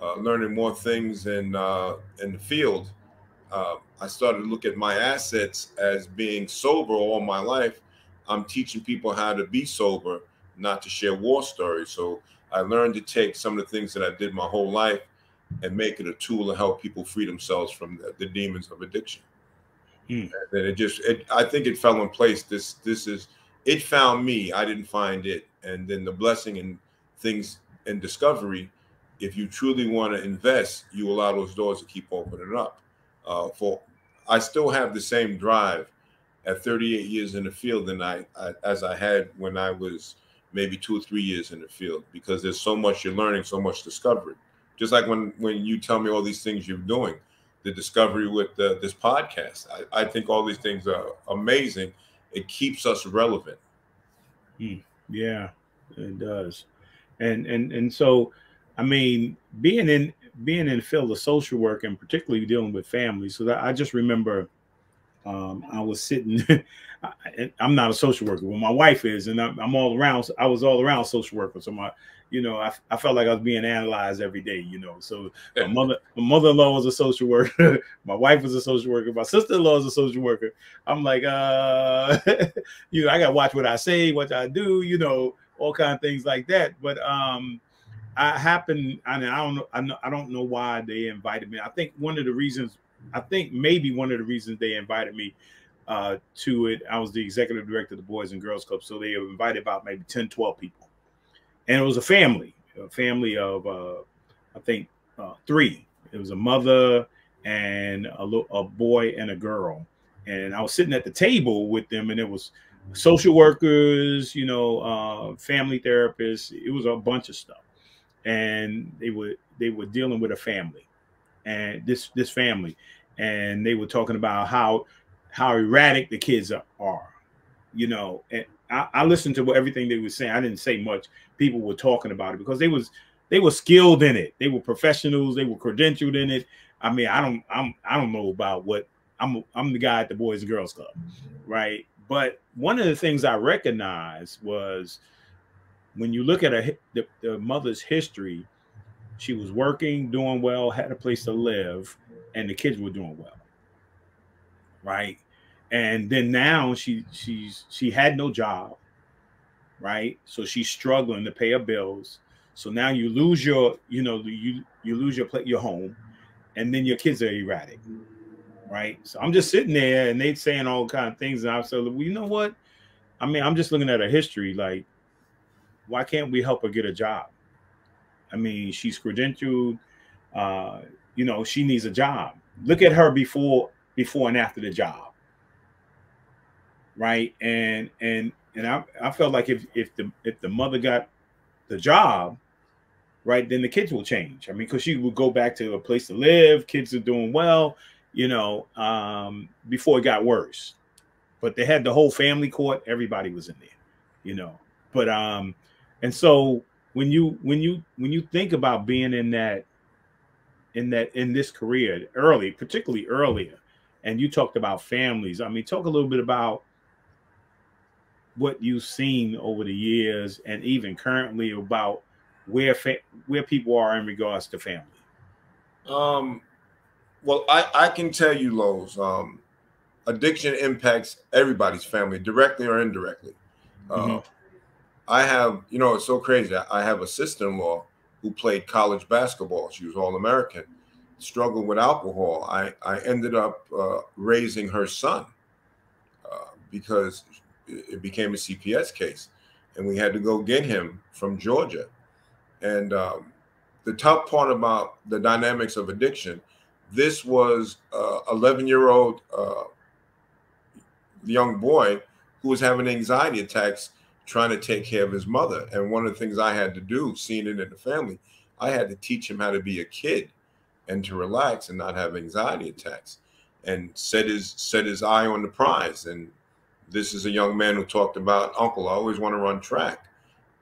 uh, learning more things in uh, in the field, uh, I started to look at my assets as being sober all my life. I'm teaching people how to be sober, not to share war stories. So I learned to take some of the things that I did my whole life and make it a tool to help people free themselves from the, the demons of addiction. Hmm. And it just, it, I think it fell in place. This, this is, it found me. I didn't find it. And then the blessing and things and discovery, if you truly want to invest, you allow those doors to keep opening up. Uh, for I still have the same drive at 38 years in the field than I, I, as I had when I was maybe two or three years in the field because there's so much you're learning, so much discovery. Just like when when you tell me all these things you're doing, the discovery with the, this podcast, I, I, think all these things are amazing. It keeps us relevant. Hmm. Yeah, it does and and and so i mean being in being in the field of social work and particularly dealing with families so that i just remember um, i was sitting i'm not a social worker. But my wife is and I'm, I'm, all around i was all around social worker so my you know I, I felt like i was being analyzed every day you know. So my mother my mother-in-law was a social worker. My wife was a social worker. My sister-in-law is a social worker. I'm like uh you know i gotta watch what i say what i do you know all kind of things like that. But um, I happened, I, mean, I don't know, I, know, I don't know why they invited me. I think one of the reasons, I think maybe one of the reasons they invited me uh, to it, I was the executive director of the Boys and Girls Club, so they invited about maybe 10, 12 people, and it was a family, a family of uh, I think uh, three. It was a mother and a, a boy and a girl, and I was sitting at the table with them, and it was social workers, you know, uh, family therapists. It was a bunch of stuff, and they were they were dealing with a family, and this this family, and they were talking about how how erratic the kids are, you know. And I, I listened to everything they were saying. I didn't say much. People were talking about it because they was they were skilled in it. They were professionals. They were credentialed in it. I mean, I don't I'm I don't know about what I'm I'm the guy at the Boys and Girls Club, right? But one of the things I recognized was when you look at a, the, the mother's history, she was working, doing well, had a place to live, and the kids were doing well. Right. And then now she she's she had no job, right? So she's struggling to pay her bills. So now you lose your, you know, you you lose your your home, and then your kids are erratic right? So I'm just sitting there and they saying all kind of things, and I said, well, you know what? I mean, I'm just looking at her history. Like, why can't we help her get a job? I mean, she's credentialed. Uh, you know, she needs a job. Look at her before, before and after the job, right? And and and I, I felt like if if the if the mother got the job, right, then the kids will change. I mean, because she would go back to a place to live. Kids are doing well you know, um, before it got worse. But they had the whole family court, everybody was in there, you know. But um, and so when you when you when you think about being in that in that in this career early, particularly earlier, and you talked about families. I mean, talk a little bit about what you've seen over the years and even currently about where where people are in regards to family. Um, well, I, I can tell you, Lowes, um, addiction impacts everybody's family, directly or indirectly. Uh, mm-hmm. I have, you know, it's so crazy. I have a sister in law who played college basketball. She was All American, struggled with alcohol. I, I ended up uh, raising her son uh, because it became a CPS case and we had to go get him from Georgia. And um, the tough part about the dynamics of addiction, this was a 11 year old uh, young boy who was having anxiety attacks trying to take care of his mother. And one of the things I had to do, seeing it in the family, I had to teach him how to be a kid and to relax and not have anxiety attacks and set his set his eye on the prize. And this is a young man who talked about, Uncle, I always want to run track.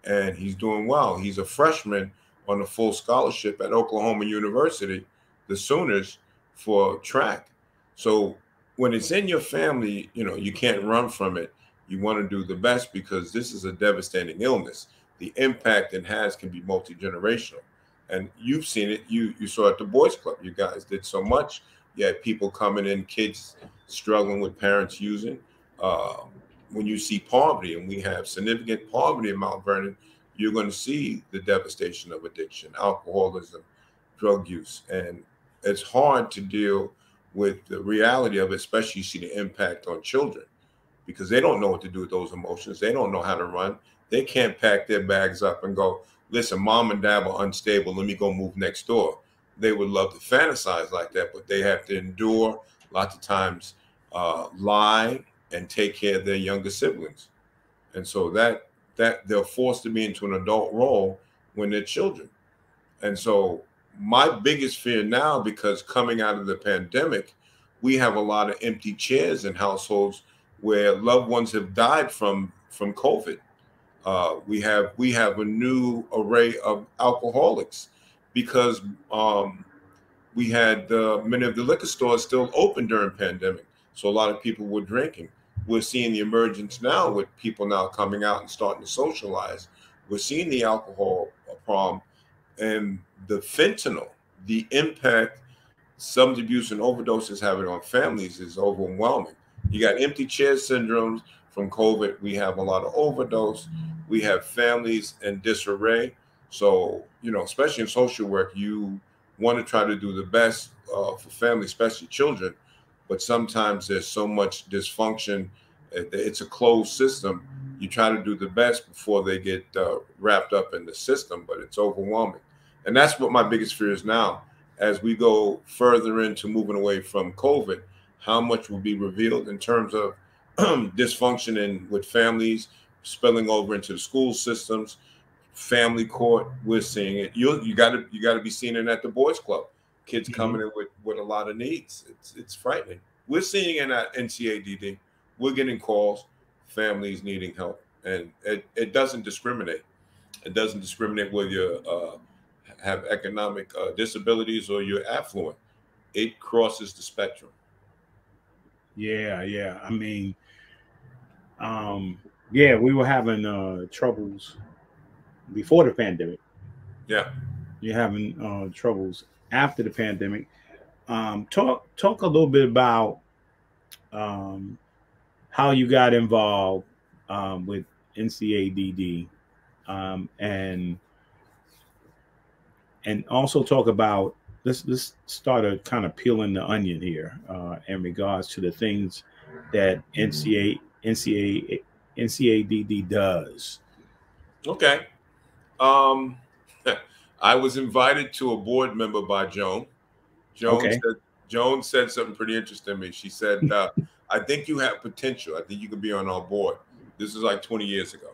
And he's doing well. He's a freshman on a full scholarship at Oklahoma University, the Sooners, for track. So when it's in your family, you know, you can't run from it. You want to do the best because this is a devastating illness. The impact it has can be multi generational, and you've seen it. You you saw at the Boys Club. You guys did so much. You had people coming in, kids struggling with parents using. Uh, when you see poverty, and we have significant poverty in Mount Vernon, you're going to see the devastation of addiction, alcoholism, drug use, and it's hard to deal with the reality of it, especially you see the impact on children because they don't know what to do with those emotions. They don't know how to run. They can't pack their bags up and go, listen, mom and dad were unstable. Let me go move next door. They would love to fantasize like that, but they have to endure lots of times, uh, lie and take care of their younger siblings. And so that that they're forced to be into an adult role when they're children. And so my biggest fear now, because coming out of the pandemic, we have a lot of empty chairs in households where loved ones have died from from COVID. Uh, we have we have a new array of alcoholics because um, we had uh, many of the liquor stores still open during pandemic, so a lot of people were drinking. We're seeing the emergence now with people now coming out and starting to socialize. We're seeing the alcohol problem and the fentanyl, the impact substance abuse and overdoses having on families is overwhelming. You got empty chair syndromes from COVID. We have a lot of overdose. We have families in disarray. So, you know, especially in social work, you want to try to do the best uh, for families, especially children. But sometimes there's so much dysfunction. It's a closed system. You try to do the best before they get uh, wrapped up in the system, but it's overwhelming. And that's what my biggest fear is now. As we go further into moving away from COVID, how much will be revealed in terms of dysfunction in with families spilling over into the school systems, family court. We're seeing it. You you got to you got to be seeing it at the boys' club. Kids mm-hmm. coming in with with a lot of needs. It's it's frightening. We're seeing it at NCADD. We're getting calls, families needing help, and it, it doesn't discriminate. It doesn't discriminate whether you uh, have economic uh, disabilities or you're affluent. It crosses the spectrum. Yeah, yeah. I mean, um, yeah, we were having uh, troubles before the pandemic. Yeah, you're having uh, troubles after the pandemic. Um, talk talk a little bit about um, how you got involved um, with NCADD um, and and also talk about let's let's start a kind of peeling the onion here uh, in regards to the things that NCA NCA NCADD does. Okay. Um, I was invited to a board member by Joan. Joan okay. said Joan said something pretty interesting to me. She said, uh, "I think you have potential. I think you could be on our board." This is like 20 years ago.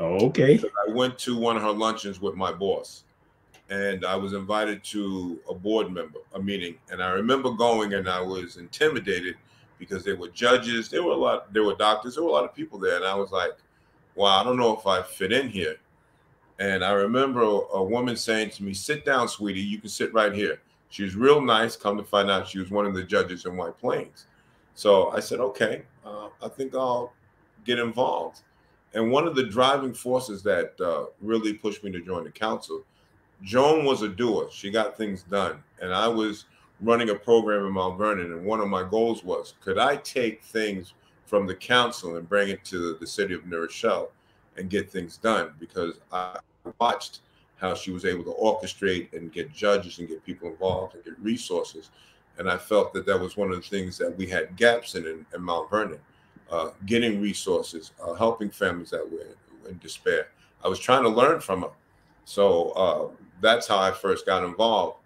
okay. I went to one of her luncheons with my boss, and I was invited to a board member a meeting, and I remember going, and I was intimidated because there were judges, there were a lot, there were doctors, there were a lot of people there, and I was like, "Wow, I don't know if I fit in here." And I remember a, a woman saying to me, "Sit down, sweetie. You can sit right here." She was real nice. Come to find out, she was one of the judges in White Plains. So I said, "Okay, uh, I think I'll get involved." And one of the driving forces that uh, really pushed me to join the council, Joan was a doer. She got things done, and I was running a program in Mount Vernon, and one of my goals was, could I take things from the council and bring it to the city of New Rochelle and get things done? Because I watched how she was able to orchestrate and get judges and get people involved and get resources. And I felt that that was one of the things that we had gaps in in, in Mount Vernon, uh, getting resources, uh, helping families that were in, in, despair. I was trying to learn from them. So uh, that's how I first got involved.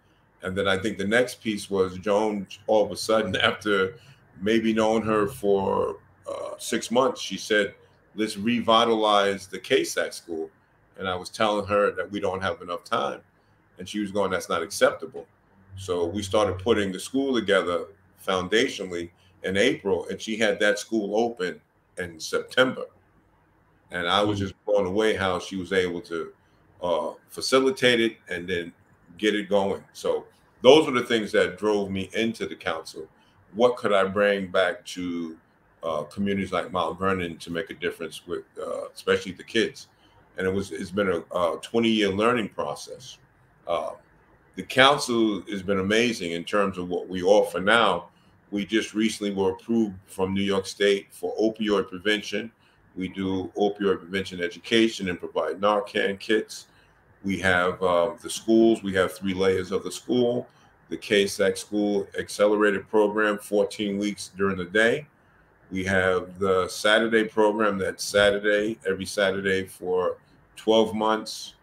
And then I think the next piece was Joan, all of a sudden, after maybe knowing her for uh, six months, she said, let's revitalize the CASAC school. And I was telling her that we don't have enough time. And she was going, that's not acceptable. So we started putting the school together foundationally in April, and she had that school open in September. And I was mm. just blown away how she was able to uh, facilitate it and then get it going. So those are the things that drove me into the council. What could I bring back to uh, communities like Mount Vernon to make a difference with, uh, especially the kids? And it was it's been a, a 20 year learning process. The council has been amazing in terms of what we offer now. We just recently were approved from New York State for opioid prevention. We do opioid prevention education and provide Narcan kits. We have uh, the schools. We have three layers of the school. The CASAC School Accelerated Program, 14 weeks during the day. We have the Saturday program that's Saturday, every Saturday for 12 months.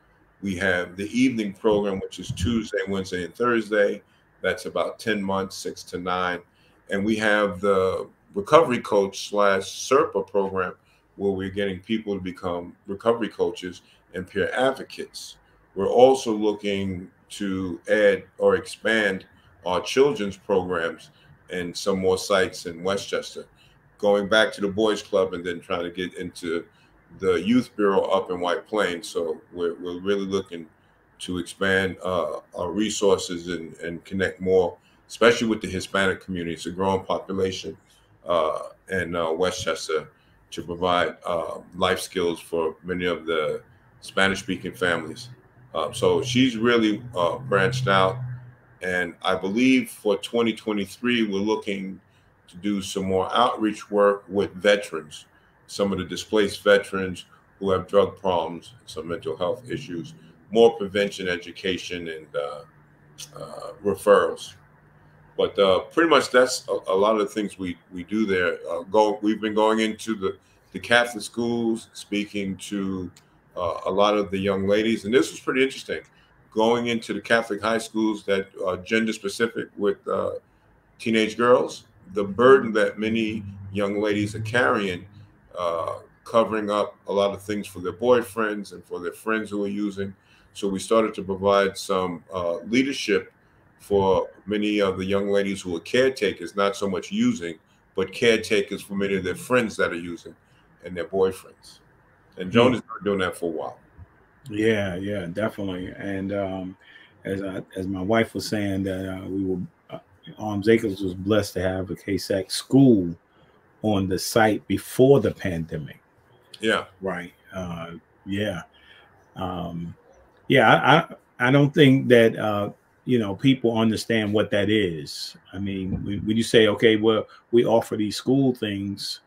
We have the evening program, which is Tuesday, Wednesday, and Thursday. That's about 10 months, six to nine. And we have the recovery coach slash CRPA program, where we're getting people to become recovery coaches and peer advocates. We're also looking to add or expand our children's programs and some more sites in Westchester. Going back to the boys club and then trying to get into the youth bureau up in White Plains. So we're, we're really looking to expand uh, our resources and, and connect more, especially with the Hispanic community. It's a growing population uh, in uh, Westchester to provide uh, life skills for many of the Spanish speaking families. Uh, so she's really uh, branched out. And I believe for 2023, we're looking to do some more outreach work with veterans, some of the displaced veterans who have drug problems, some mental health issues, more prevention education and uh, uh referrals. But uh, pretty much that's a, a, lot of the things we, we do there. Uh, go, we've been going into the, the Catholic schools, speaking to uh, a lot of the young ladies, and this was pretty interesting. Going into the Catholic high schools that are gender specific with uh, teenage girls, the burden that many young ladies are carrying, uh, covering up a lot of things for their boyfriends and for their friends who are using. So we started to provide some uh, leadership for many of the young ladies who are caretakers, not so much using, but caretakers for many of their friends that are using and their boyfriends. And Joan has been doing that for a while. Yeah, yeah, definitely. And um, as I, as my wife was saying, that uh, we were uh, Arms Acres was blessed to have a CASAC school on the site before the pandemic. Yeah. Right. Uh, yeah. Um, yeah. I, I, don't think that uh, you know people understand what that is. I mean, when, you say, okay, well, we offer these school things,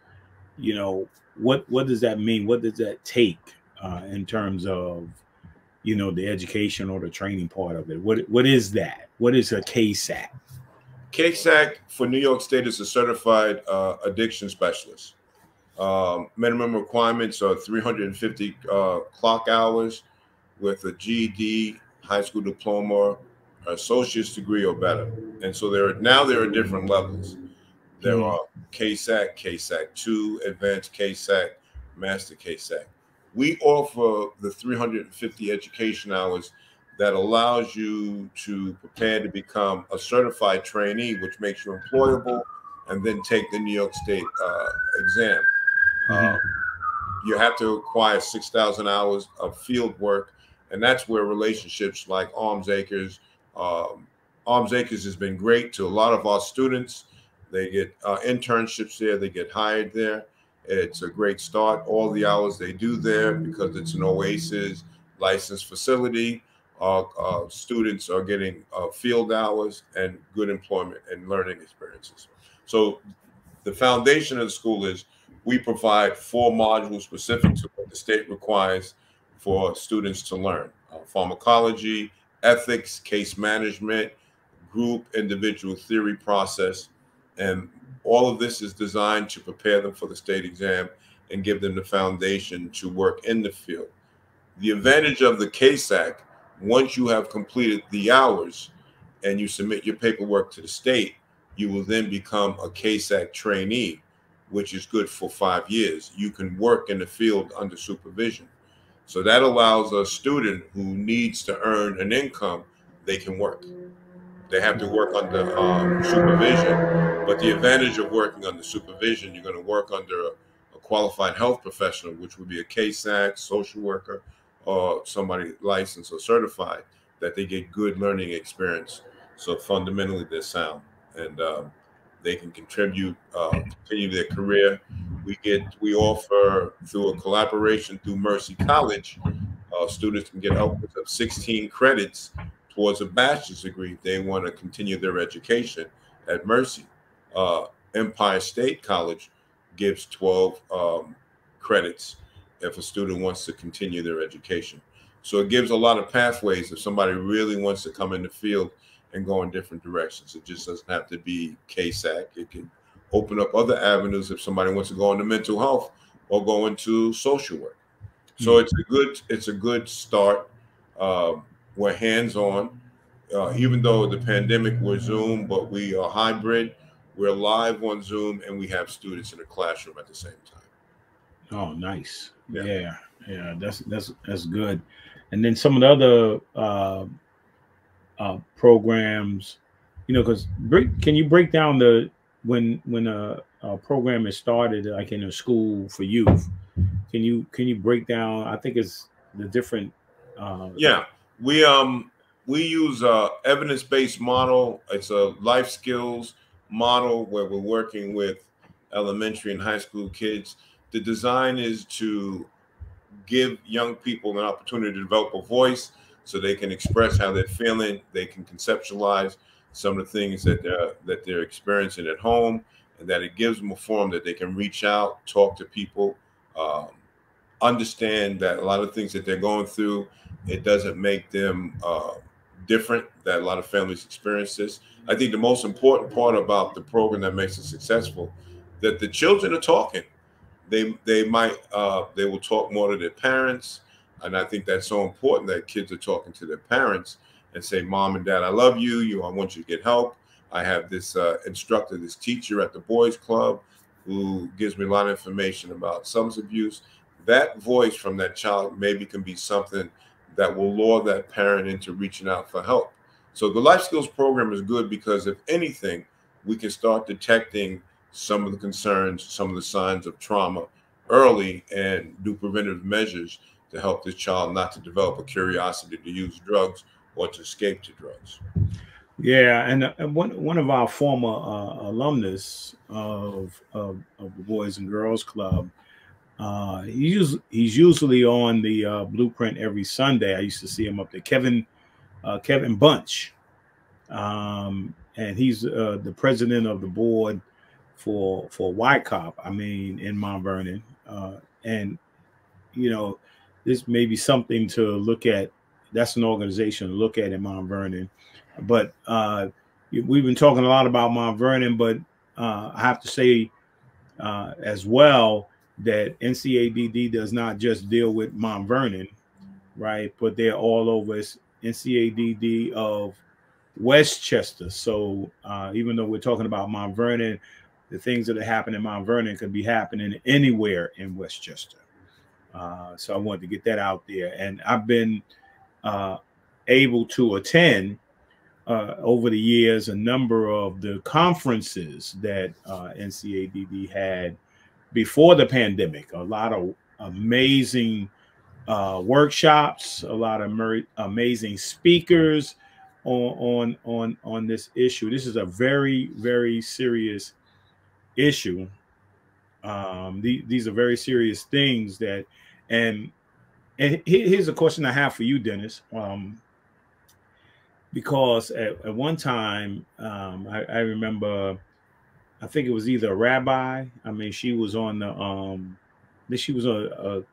you know, what what does that mean? What does that take uh, in terms of you know the education or the training part of it? What what is that? What is a CASAC? CASAC for New York State is a certified uh, addiction specialist. Um, minimum requirements are 350 uh, clock hours with a GED, high school diploma, associate's degree or better. And so there are now there are different levels. There mm. are CASAC, CASAC 2, Advanced CASAC, Master CASAC. We offer the 350 education hours that allows you to prepare to become a certified trainee, which makes you employable, and then take the New York State uh, exam. Mhm. Uh, you have to acquire 6,000 hours of field work, and that's where relationships like Arms Acres, um, Arms Acres has been great to a lot of our students. They get uh, internships there, they get hired there. It's a great start. All the hours they do there because it's an OASAS licensed facility. Uh, uh, students are getting uh, field hours and good employment and learning experiences. So, the foundation of the school is we provide four modules specific to what the state requires for students to learn uh, pharmacology, ethics, case management, group, individual theory process. And all of this is designed to prepare them for the state exam and give them the foundation to work in the field. The advantage of the CASAC, once you have completed the hours and you submit your paperwork to the state, you will then become a CASAC trainee, which is good for five years. You can work in the field under supervision. So that allows a student who needs to earn an income, they can work. They have to work under um, supervision, but the advantage of working under supervision, you're going to work under a, a qualified health professional, which would be a CASAC, social worker, or somebody licensed or certified, that they get good learning experience. So fundamentally, they're sound and um, they can contribute, uh, continue their career. We get, we offer through a collaboration through Mercy College, uh, students can get upwards of 16 credits towards a bachelor's degree if they want to continue their education at Mercy. Uh, Empire State College gives 12 um, credits if a student wants to continue their education. So it gives a lot of pathways if somebody really wants to come in the field and go in different directions. It just doesn't have to be CASAC. It can open up other avenues if somebody wants to go into mental health or go into social work. So it's a good it's a good start. Um, we're hands on, uh, even though the pandemic we're Zoom, but we are hybrid. We're live on Zoom, and we have students in the classroom at the same time. Oh, nice. Yeah. Yeah. yeah, That's that's that's good. And then some of the other uh, uh, programs, you know, because break. Can you break down the when when a, a program is started, like in a school for youth? Can you can you break down? I think it's the different. Uh, Yeah, we um we use a evidence-based model. It's a life skills model where we're working with elementary and high school kids. The design is to give young people an opportunity to develop a voice so they can express how they're feeling, they can conceptualize some of the things that they're that they're experiencing at home, and that it gives them a forum that they can reach out, talk to people, um, understand that a lot of things that they're going through, it doesn't make them uh, different. That a lot of families experience this. I think the most important part about the program that makes it successful, that the children are talking. They they might uh, they will talk more to their parents, and I think that's so important that kids are talking to their parents and say, "Mom and Dad, I love you. You, I want you to get help. I have this uh, instructor, this teacher at the boys' club, who gives me a lot of information about substance abuse." That voice from that child maybe can be something that will lure that parent into reaching out for help. So the life skills program is good because if anything, we can start detecting some of the concerns, some of the signs of trauma early and do preventative measures to help this child not to develop a curiosity to use drugs or to escape to drugs. Yeah, and, uh, one one of our former uh, alumnus of, of of the Boys and Girls Club, uh, he's he's usually on the uh, Blueprint every Sunday. I used to see him up there, Kevin uh, Kevin Bunch, um, and he's uh, the president of the board for for YCOP. I mean, in Mount Vernon, uh, and you know, this may be something to look at. That's an organization to look at in Mount Vernon. But uh, we've been talking a lot about Mount Vernon, but uh, I have to say uh, as well that NCADD does not just deal with Mount Vernon, right? But they're all over it's NCADD of Westchester. So uh, even though we're talking about Mount Vernon, the things that are happening in Mount Vernon could be happening anywhere in Westchester. Uh, so I wanted to get that out there. And I've been uh, able to attend uh, over the years a number of the conferences that uh, had before the pandemic. A lot of amazing uh, workshops, a lot of amazing speakers on on on on this issue. This is a very very serious issue. Um, the, these are very serious things that, and and here's a question I have for you, Dennis. Um, because at, at one time, um, I, I, remember, I think it was either a rabbi. I mean, she was on the, um, she was a,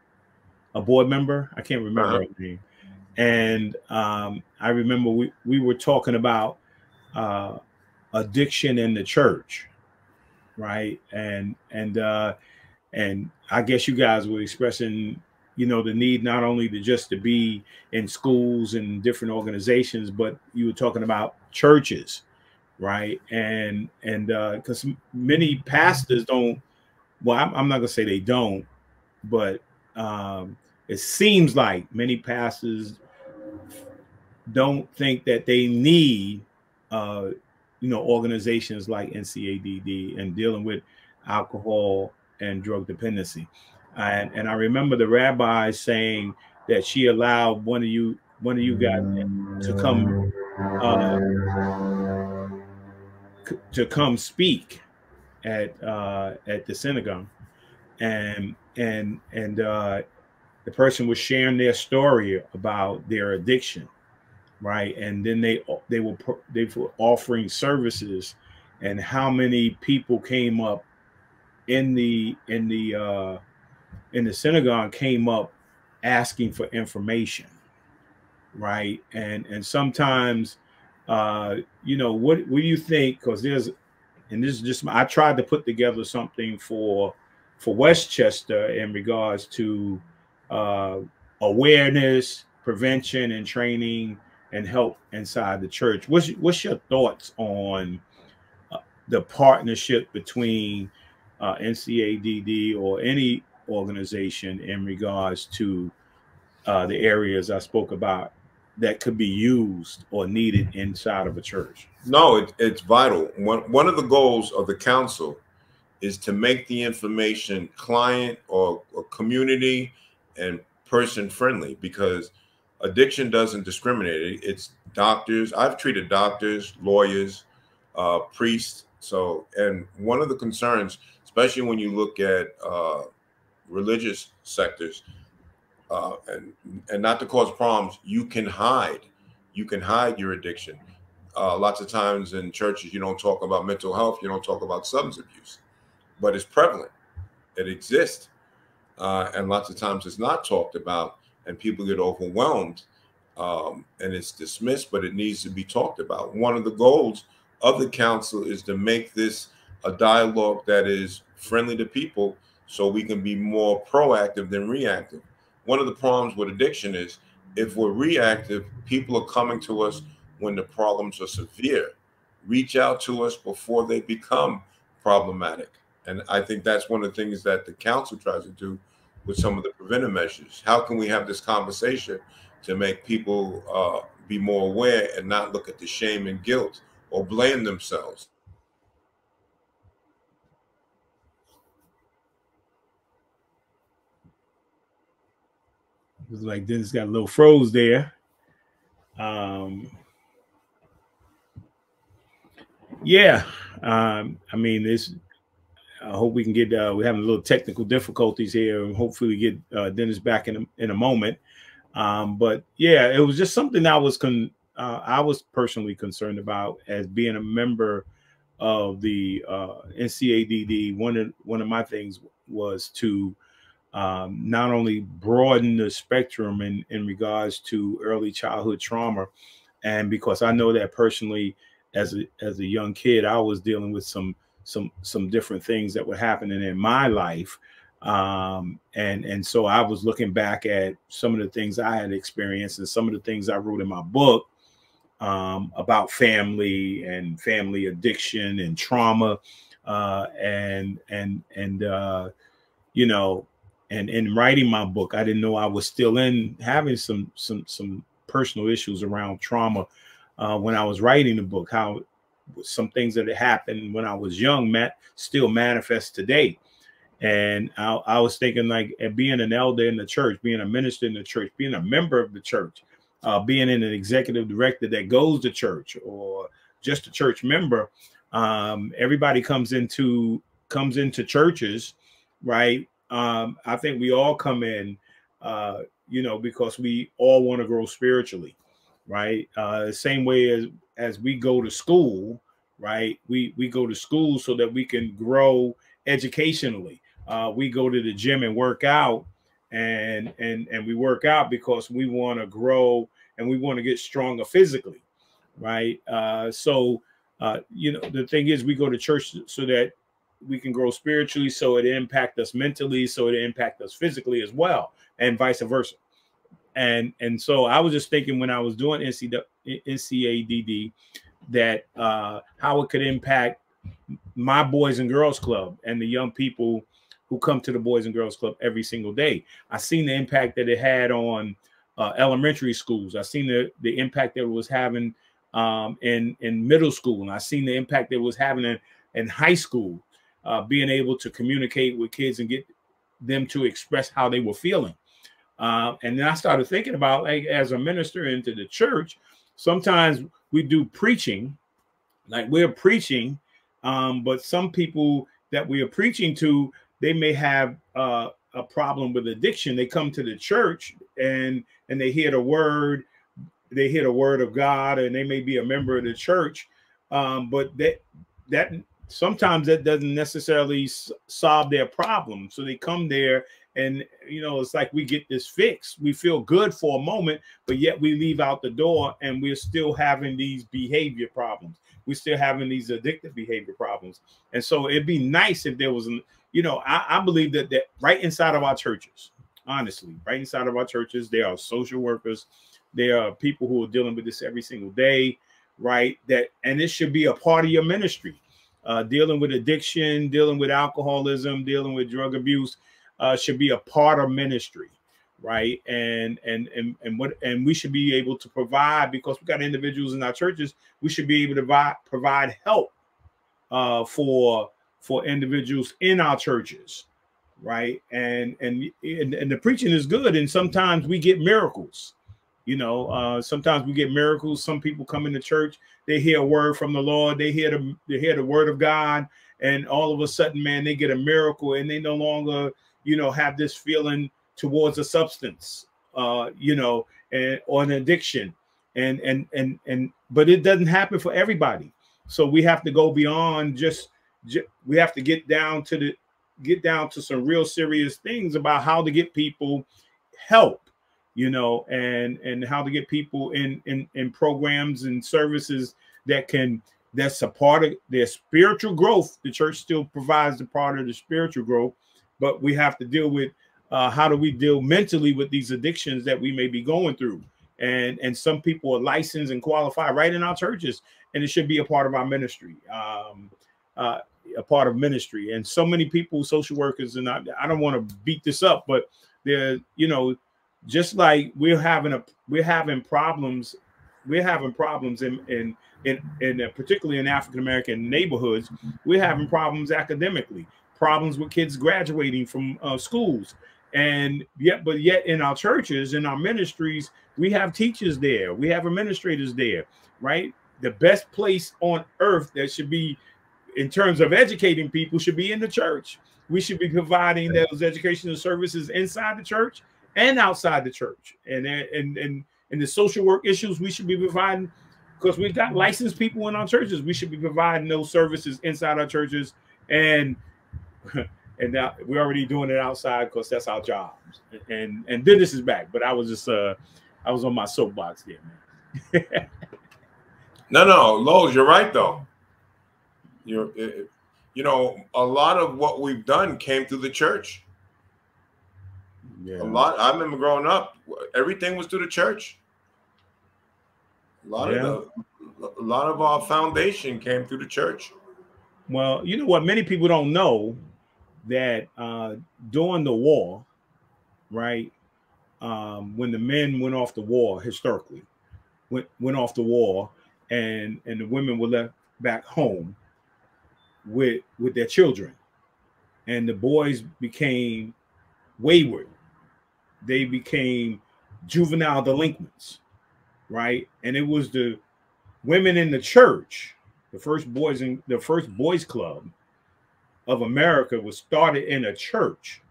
a, a board member. I can't remember uh-huh. her name. And um, I remember we, we were talking about uh, addiction in the church, right? And and uh, and I guess you guys were expressing you know the need not only to just to be in schools and different organizations but you were talking about churches right and and because uh, many pastors don't well I'm, I'm, not gonna say they don't but um it seems like many pastors don't think that they need uh you know organizations like ncadd and dealing with alcohol and drug dependency. And and I remember the rabbi saying that she allowed one of you one of you guys to come uh, to come speak at uh, at the synagogue, and and and uh, the person was sharing their story about their addiction, right? And then they they were they were offering services, and how many people came up in the in the uh, in the synagogue came up asking for information right? And and sometimes uh you know what what do you think? Because there's and this is just i tried to put together something for for westchester in regards to uh awareness prevention and training and help inside the church what's what's your thoughts on uh, the partnership between uh, ncadd or any organization in regards to uh, the areas I spoke about that could be used or needed inside of a church? No, it, it's vital. One, one of the goals of the council is to make the information client or, or community and person friendly because addiction doesn't discriminate. It's doctors. I've treated doctors, lawyers, uh, priests. So, and one of the concerns, especially when you look at uh, religious sectors, uh, and and not to cause problems, you can hide. You can hide your addiction. Uh, lots of times in churches, you don't talk about mental health, you don't talk about substance abuse, but it's prevalent. It exists, uh, and lots of times it's not talked about, and people get overwhelmed, um, and it's dismissed. But it needs to be talked about. One of the goals of the council is to make this a dialogue that is friendly to people so we can be more proactive than reactive. One of the problems with addiction is if we're reactive, people are coming to us when the problems are severe. Reach out to us before they become problematic. And I think that's one of the things that the council tries to do with some of the preventive measures. How can we have this conversation to make people uh, be more aware and not look at the shame and guilt or blame themselves? was like Dennis got a little froze there. Um, yeah, um, I mean, this. I hope we can get. Uh, we're having a little technical difficulties here, and hopefully we get uh, Dennis back in a, in a moment. Um, but yeah, it was just something I was con. Uh, I was personally concerned about as being a member of the uh, NCADD. One of one of my things was to um, not only broaden the spectrum in, in regards to early childhood trauma, and because I know that personally, as a as a young kid, I was dealing with some some some different things that were happening in my life, um, and and so I was looking back at some of the things I had experienced and some of the things I wrote in my book um, about family and family addiction and trauma, uh, and and and uh, you know and in writing my book i didn't know i was still in having some some some personal issues around trauma uh, when I was writing the book. How some things that happened when I was young, Matt, still manifest today. And I, I was thinking like being an elder in the church, being a minister in the church, being a member of the church, uh, being in an executive director that goes to church, or just a church member. Um, everybody comes into comes into churches, right? Um, I think we all come in, uh, you know, because we all want to grow spiritually, right? Uh, same way as as we go to school, right? We we go to school so that we can grow educationally. Uh, we go to the gym and work out, and and and we work out because we want to grow and we want to get stronger physically, right? Uh, so uh, you know the thing is, we go to church so that we can grow spiritually, so it impact us mentally, so it impact us physically as well, and vice versa. And and so I was just thinking when I was doing NCADD that uh, how it could impact my boys and girls club and the young people who come to the boys and girls club every single day. I seen the impact that it had on uh, elementary schools. I seen the the impact that it was having um, in in middle school, and I seen the impact that it was having in, in high school. Uh, being able to communicate with kids and get them to express how they were feeling. Uh, and then I started thinking about, like, as a minister into the church, sometimes we do preaching, like we're preaching, um, but some people that we are preaching to, they may have uh, a problem with addiction. They come to the church and and they hear the word, they hear the word of God, and they may be a member of the church, um, but that that sometimes that doesn't necessarily solve their problem. So they come there and you know it's like we get this fix we feel good for a moment but yet we leave out the door and we're still having these behavior problems. We're still having these addictive behavior problems. And so it'd be nice if there was an you know i, I believe that that right inside of our churches honestly right inside of our churches there are social workers. There are people who are dealing with this every single day right? That and it should be a part of your ministry. Uh, dealing with addiction, dealing with alcoholism, dealing with drug abuse uh, should be a part of ministry, right? And and and and what and we should be able to provide because we got individuals in our churches. We should be able to provide provide help uh, for for individuals in our churches, right? And and and, and the preaching is good, and sometimes we get miracles. You know, uh, sometimes we get miracles. Some people come into church they hear a word from the Lord, they hear the they hear the word of God, and all of a sudden, man, they get a miracle, and they no longer, you know, have this feeling towards a substance, uh, you know, and or an addiction, and and and and but it doesn't happen for everybody. So we have to go beyond just, we have to get down to the get down to some real serious things about how to get people help you know, and and how to get people in in in programs and services that can that's a part of their spiritual growth. The church still provides a part of the spiritual growth, but we have to deal with uh, how do we deal mentally with these addictions that we may be going through. And and some people are licensed and qualified right in our churches, and it should be a part of our ministry. Um, uh, a part of ministry and so many people social workers and I, I don't want to beat this up but they're you know just like we're having a we're having problems we're having problems in in in, in particularly in African American neighborhoods we're having problems academically problems with kids graduating from uh, schools. And yet but yet in our churches in our ministries we have teachers there we have administrators there right? The best place on earth that should be in terms of educating people should be in the church. We should be providing those educational services inside the church and outside the church. And and and and the social work issues we should be providing because we've got licensed people in our churches. We should be providing those services inside our churches. And and now we're already doing it outside because that's our job. And and Dennis is back, but I was just uh I was on my soapbox there, man. no, no, Lowes, you're right though. You're you know, a lot of what we've done came through the church. Yeah. A lot. I remember growing up, everything was through the church. A lot yeah. of the, a lot of our foundation came through the church. Well, you know what? Many people don't know that uh, during the war, right? um, when the men went off the war historically, went went off the war, and and the women were left back home with with their children, and the boys became wayward. They became juvenile delinquents, right? And it was the women in the church, the first boys in the first boys club of America was started in a church,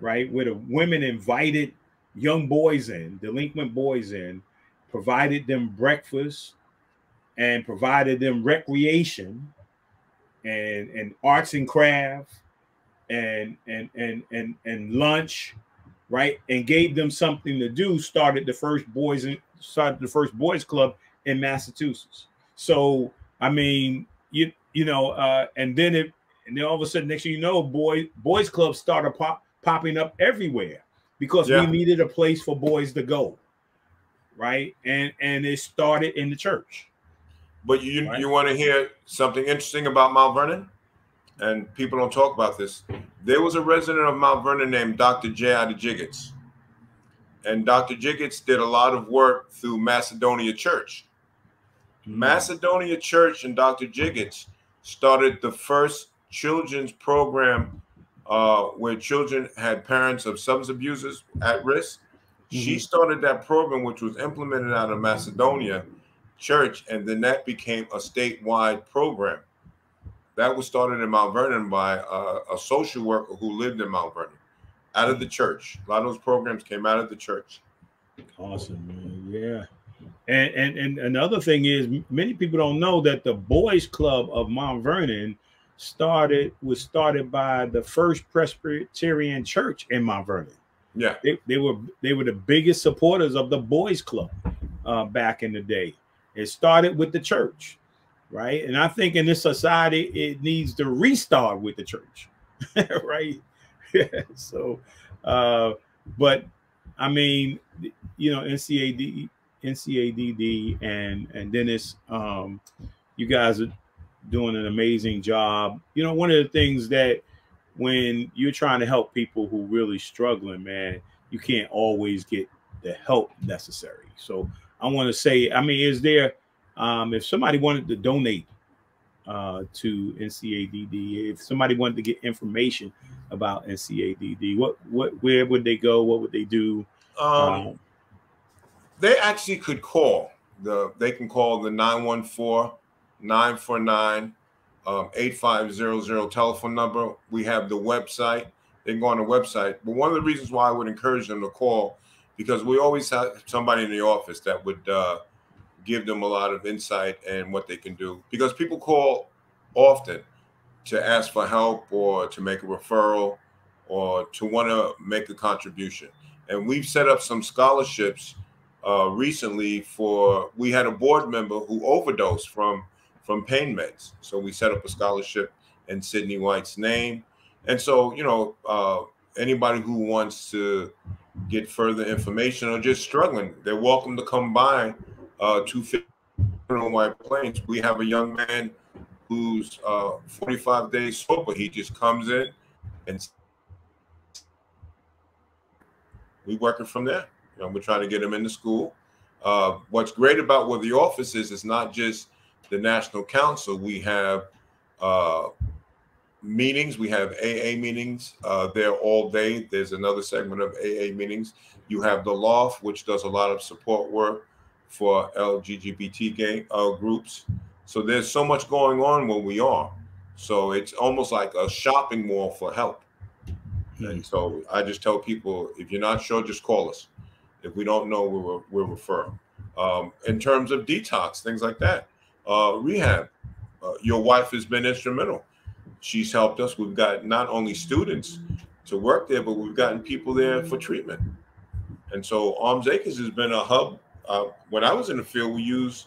right? Where the women invited young boys in, delinquent boys in, provided them breakfast and provided them recreation and and arts and crafts and and and and and lunch right and gave them something to do started the first boys and started the first boys club in massachusetts so i mean you you know uh and then it and then all of a sudden next thing you know boy boys clubs started pop, popping up everywhere because yeah. we needed a place for boys to go right and and it started in the church but you right? you want to hear something interesting about mount vernon and people don't talk about this. There was a resident of Mount Vernon named Dr. J. Jiggets. And Dr. Jiggets did a lot of work through Macedonia Church. Mm. Macedonia Church and Dr. Jiggets started the first children's program uh, where children had parents of substance abusers at risk. Mm-hmm. She started that program, which was implemented out of Macedonia Church, and then that became a statewide program. That was started in Mount Vernon by a, a social worker who lived in Mount Vernon, out of the church. A lot of those programs came out of the church. Awesome, man. Yeah. And, and and another thing is many people don't know that the boys club of Mount Vernon started was started by the first Presbyterian church in Mount Vernon. Yeah. They, they were they were the biggest supporters of the boys club uh, back in the day. It started with the church right? And I think in this society, it needs to restart with the church, right? so, uh, but I mean, you know, NCAD, NCADD, and and Dennis, um, you guys are doing an amazing job. You know, one of the things that when you're trying to help people who really struggling, man, you can't always get the help necessary. So I want to say, I mean, is there um, if somebody wanted to donate uh, to NCADD, if somebody wanted to get information about NCADD, what what where would they go? What would they do? Um, um, they actually could call the they can call the 914 949 um, 8500 telephone number. We have the website. They can go on the website. But one of the reasons why I would encourage them to call because we always have somebody in the office that would uh, give them a lot of insight and what they can do because people call often to ask for help or to make a referral or to want to make a contribution and we've set up some scholarships uh, recently for we had a board member who overdosed from from pain meds so we set up a scholarship in sydney white's name and so you know uh, anybody who wants to get further information or just struggling they're welcome to come by uh, 250 on White Plains, we have a young man who's uh, 45 days sober. He just comes in and we working from there. You know, we're trying to get him into school. Uh, what's great about where the office is, it's not just the National Council. We have uh, meetings. We have AA meetings uh, there all day. There's another segment of AA meetings. You have the Loft, which does a lot of support work for LGBT gay uh, groups. So there's so much going on where we are. So it's almost like a shopping mall for help. Mm-hmm. And so I just tell people if you're not sure, just call us. If we don't know, we'll, we'll refer. Um, in terms of detox, things like that, uh, rehab, uh, your wife has been instrumental. She's helped us. We've got not only students to work there, but we've gotten people there for treatment. And so Arms Acres has been a hub uh, when I was in the field, we used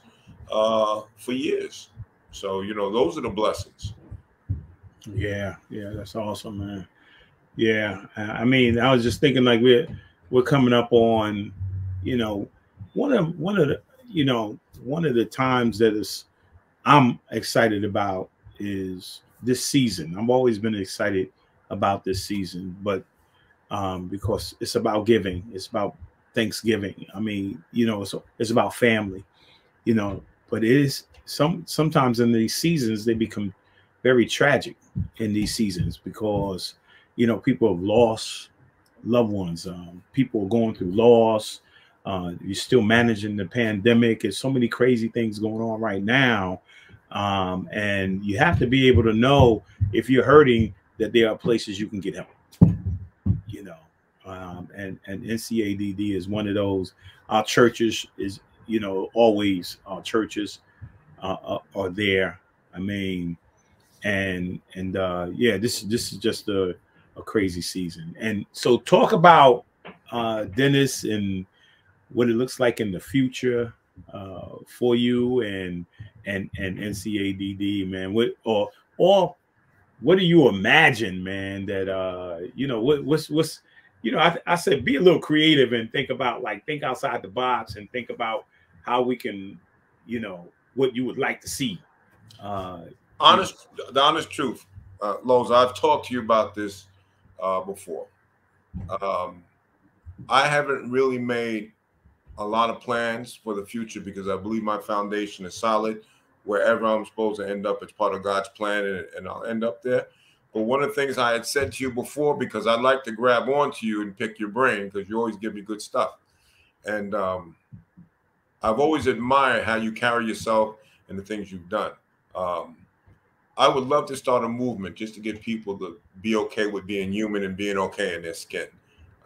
uh, for years. So you know, those are the blessings. Yeah, yeah, that's awesome, man. Yeah, I mean, I was just thinking like we're we're coming up on, you know, one of one of the you know one of the times that is I'm excited about is this season. I've always been excited about this season, but um, because it's about giving, it's about Thanksgiving. I mean, you know, it's it's about family, you know, but it is some sometimes in these seasons they become very tragic in these seasons because you know people have lost loved ones. Um, people are going through loss. Uh, you're still managing the pandemic. There's so many crazy things going on right now. Um, and you have to be able to know if you're hurting that there are places you can get help. You know, um, and and NCADD is one of those. Our churches is you know always our churches uh, uh are there. I mean, and and uh, yeah, this this is just a a crazy season. And so talk about uh, Dennis and what it looks like in the future uh, for you and and and NCADD, man. What or or what do you imagine, man? That uh, you know, what, what's what's you know, I, I said be a little creative and think about like think outside the box and think about how we can, you know, what you would like to see. Uh, honest, the honest truth, uh, Lowes. I've talked to you about this uh, before. Um, I haven't really made a lot of plans for the future because I believe my foundation is solid. Wherever I'm supposed to end up, it's part of God's plan, and, and I'll end up there. But one of the things I had said to you before, because I'd like to grab onto you and pick your brain, because you always give me good stuff. And um, I've always admired how you carry yourself and the things you've done. Um, I would love to start a movement just to get people to be okay with being human and being okay in their skin.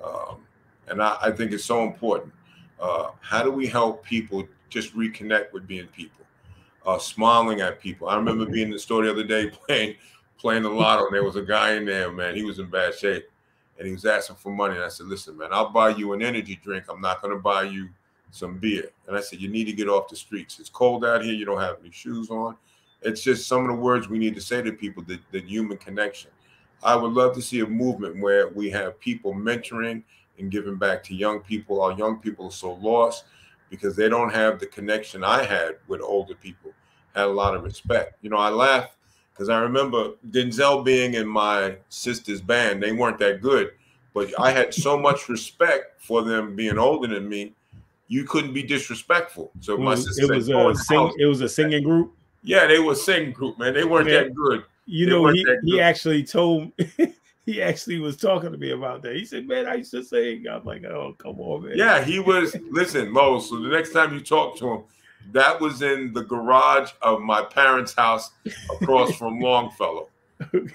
Um, and I, I, think it's so important. Uh, how do we help people just reconnect with being people, uh, smiling at people? I remember being in the store the other day playing playing the lotto, and there was a guy in there, man. He was in bad shape, and he was asking for money. And I said, "Listen, man, I'll buy you an energy drink. I'm not going to buy you some beer." And I said, "You need to get off the streets. It's cold out here. You don't have any shoes on." It's just some of the words we need to say to people the, the human connection. I would love to see a movement where we have people mentoring and giving back to young people. Our young people are so lost because they don't have the connection I had with older people. Had a lot of respect. You know, I laugh because I remember Denzel being in my sister's band. They weren't that good, but I had so much respect for them being older than me. You couldn't be disrespectful. So my mm, sister it was a oh, sing, it was a singing group. Yeah, they were singing group, man. They weren't man, that good. You they know, he, he actually told he actually was talking to me about that. He said, "Man, I used to sing." I'm like, "Oh, come on, man." Yeah, he was. listen, Mo. So the next time you talk to him, that was in the garage of my parents' house across from Longfellow.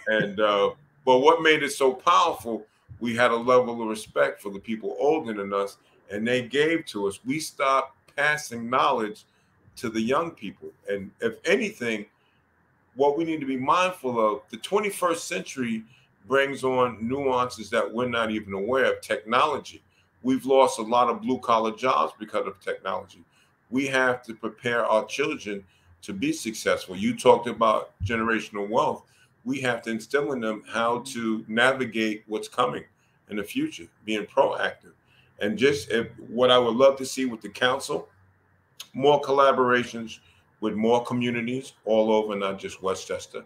And uh, but what made it so powerful? We had a level of respect for the people older than us, and they gave to us. We stopped passing knowledge to the young people. And if anything, what we need to be mindful of, the 21st century brings on nuances that we're not even aware of technology. We've lost a lot of blue collar jobs because of technology. We have to prepare our children to be successful. You talked about generational wealth. We have to instill in them how to navigate what's coming in the future, being proactive. And just if, what I would love to see with the council more collaborations with more communities all over, not just Westchester.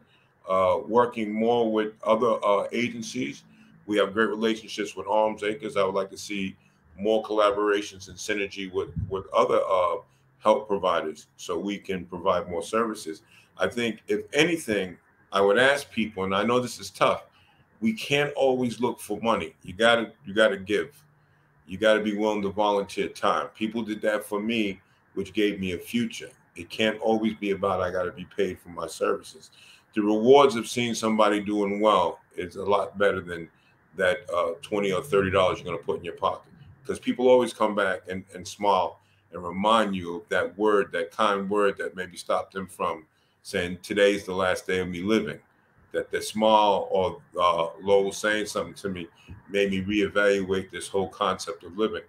Uh, working more with other uh, agencies. We have great relationships with Arms Acres. I would like to see more collaborations and synergy with with other uh, help providers so we can provide more services. I think, if anything, I would ask people, and I know this is tough. We can't always look for money. You gotta you gotta give. You gotta be willing to volunteer time. People did that for me which gave me a future. It can't always be about I got to be paid for my services. The rewards of seeing somebody doing well is a lot better than that uh, 20 or 30 dollars you're going to put in your pocket. Because people always come back and, and smile and remind you of that word that kind word that maybe stopped them from saying today's the last day of me living. That the smile or uh, Lowell saying something to me made me reevaluate this whole concept of living.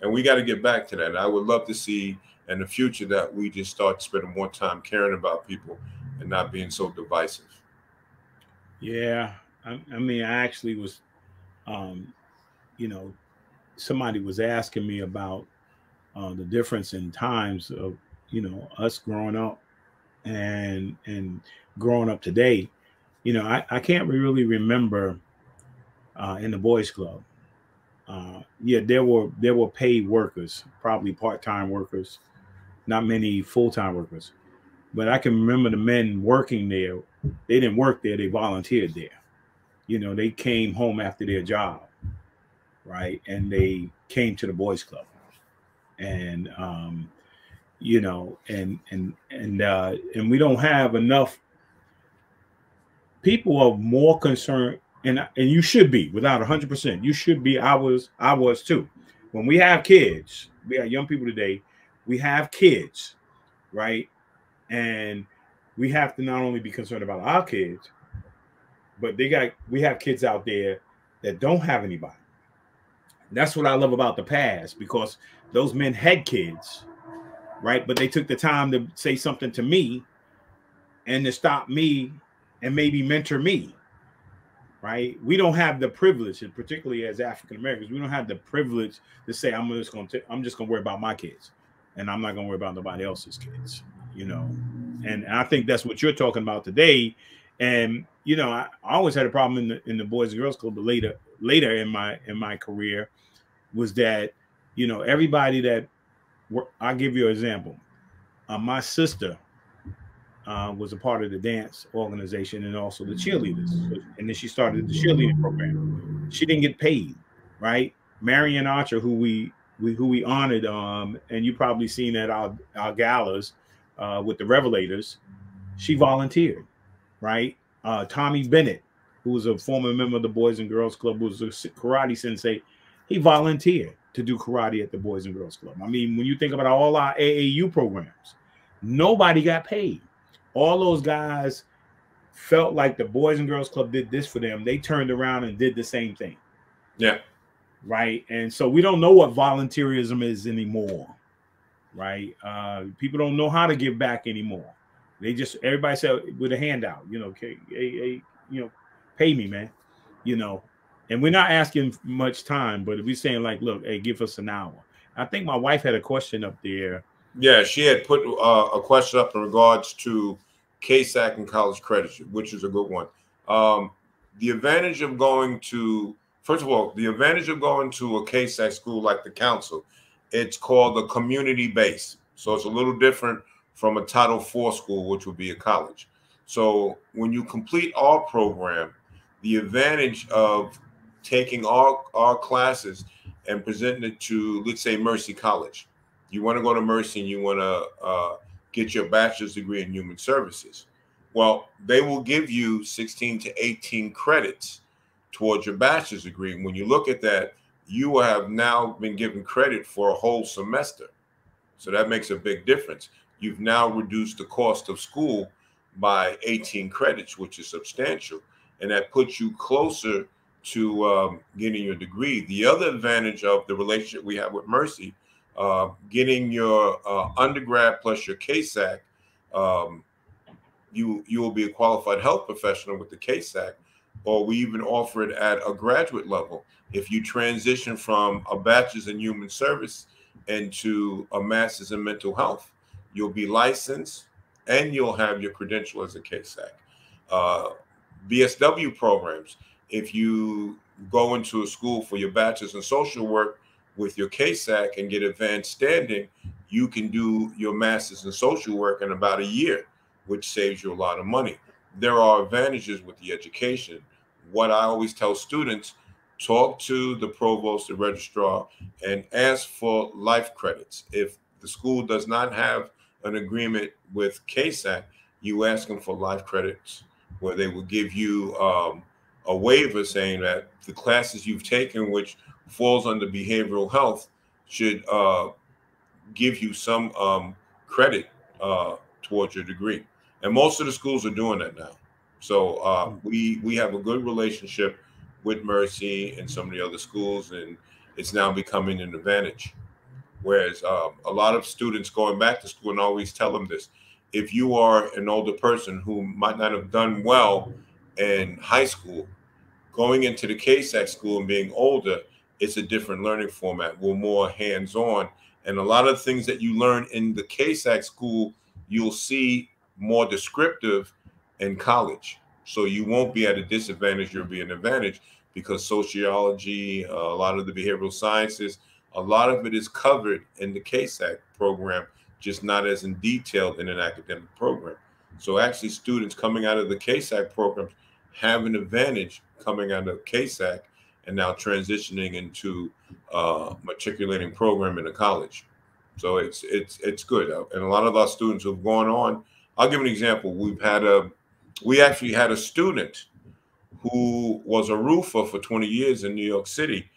And we got to get back to that. I would love to see in the future that we just start spending more time caring about people and not being so divisive. Yeah, I, I mean, I actually was, um, you know, somebody was asking me about uh, the difference in times of, you know, us growing up and and growing up today. You know, I, I can't really remember uh, in the boys' club uh, yeah, there were there were paid workers, probably part time workers, not many full time workers. But I can remember the men working there. They didn't work there; they volunteered there. You know, they came home after their job, right, and they came to the boys' club, and um, you know, and and and uh, and we don't have enough people are more concerned and and you should be without 100% you should be. I was i was too. When we have kids we have young people today we have kids right and we have to not only be concerned about our kids but they got we have kids out there that don't have anybody. That's what i love about the past because those men had kids right? But they took the time to say something to me and to stop me and maybe mentor me right? We don't have the privilege, and particularly as African Americans, we don't have the privilege to say, "I'm just going to, I'm just going to worry about my kids, and I'm not going to worry about nobody else's kids," you know. And, I think that's what you're talking about today. And you know, I, I always had a problem in the in the Boys and Girls Club, but later, later in my in my career, was that you know everybody that I'll give you an example. Uh, my sister uh, was a part of the dance organization and also the cheerleaders. And then she started the cheerleading program. She didn't get paid, right? Marion Archer, who we, we who we honored, um, and you probably seen at our, our galas uh, with the Revelators, she volunteered, right? Uh, Tommy Bennett, who was a former member of the Boys and Girls Club, was a karate sensei, he volunteered to do karate at the Boys and Girls Club. I mean, when you think about all our AAU programs, nobody got paid all those guys felt like the Boys and Girls Club did this for them. They turned around and did the same thing. Yeah. Right. And so we don't know what volunteerism is anymore. Right. Uh, people don't know how to give back anymore. They just everybody said with a handout, you know, okay, hey, hey, you know, pay me, man. You know, and we're not asking much time, but if we're saying like, look, hey, give us an hour. I think my wife had a question up there yeah, she had put uh, a question up in regards to CASAC and college credit, which is a good one. Um, the advantage of going to, first of all, the advantage of going to a CASAC school like the council, it's called a community base. So it's a little different from a Title IV school, which would be a college. So when you complete our program, the advantage of taking our, our classes and presenting it to, let's say, Mercy College you want to go to Mercy and you want to uh, get your bachelor's degree in human services. Well, they will give you 16 to 18 credits towards your bachelor's degree. And when you look at that, you have now been given credit for a whole semester. So that makes a big difference. You've now reduced the cost of school by 18 credits, which is substantial. And that puts you closer to um, getting your degree. The other advantage of the relationship we have with Mercy uh, getting your uh, undergrad plus your CASAC, um, you you will be a qualified health professional with the CASAC, or we even offer it at a graduate level. If you transition from a bachelor's in human service into a master's in mental health, you'll be licensed and you'll have your credential as a CASAC. Uh, BSW programs, if you go into a school for your bachelor's in social work, with your CASAC and get advanced standing, you can do your master's in social work in about a year, which saves you a lot of money. There are advantages with the education. What I always tell students talk to the provost, the registrar, and ask for life credits. If the school does not have an agreement with CASAC, you ask them for life credits where they will give you um, a waiver saying that the classes you've taken, which falls under behavioral health should uh, give you some um, credit uh, towards your degree. And most of the schools are doing that now. So uh, hmm. we we have a good relationship with Mercy and some of the other schools, and it's now becoming an advantage. Whereas um, a lot of students going back to school and always tell them this: if you are an older person who might not have done well in high school, going into the CASAC school and being older, it's a different learning format. We're more hands-on. And a lot of things that you learn in the CASAC school, you'll see more descriptive in college. So you won't be at a disadvantage, you'll be an advantage because sociology, uh, a lot of the behavioral sciences, a lot of it is covered in the CASAC program, just not as in detail in an academic program. So actually, students coming out of the CASAC program have an advantage coming out of CASAC and now transitioning into uh, matriculating program in a college. So it's it's it's good, and a lot of our students who've gone on. I'll give an example. We've had a we actually had a student who was a roofer for 20 years in New York City,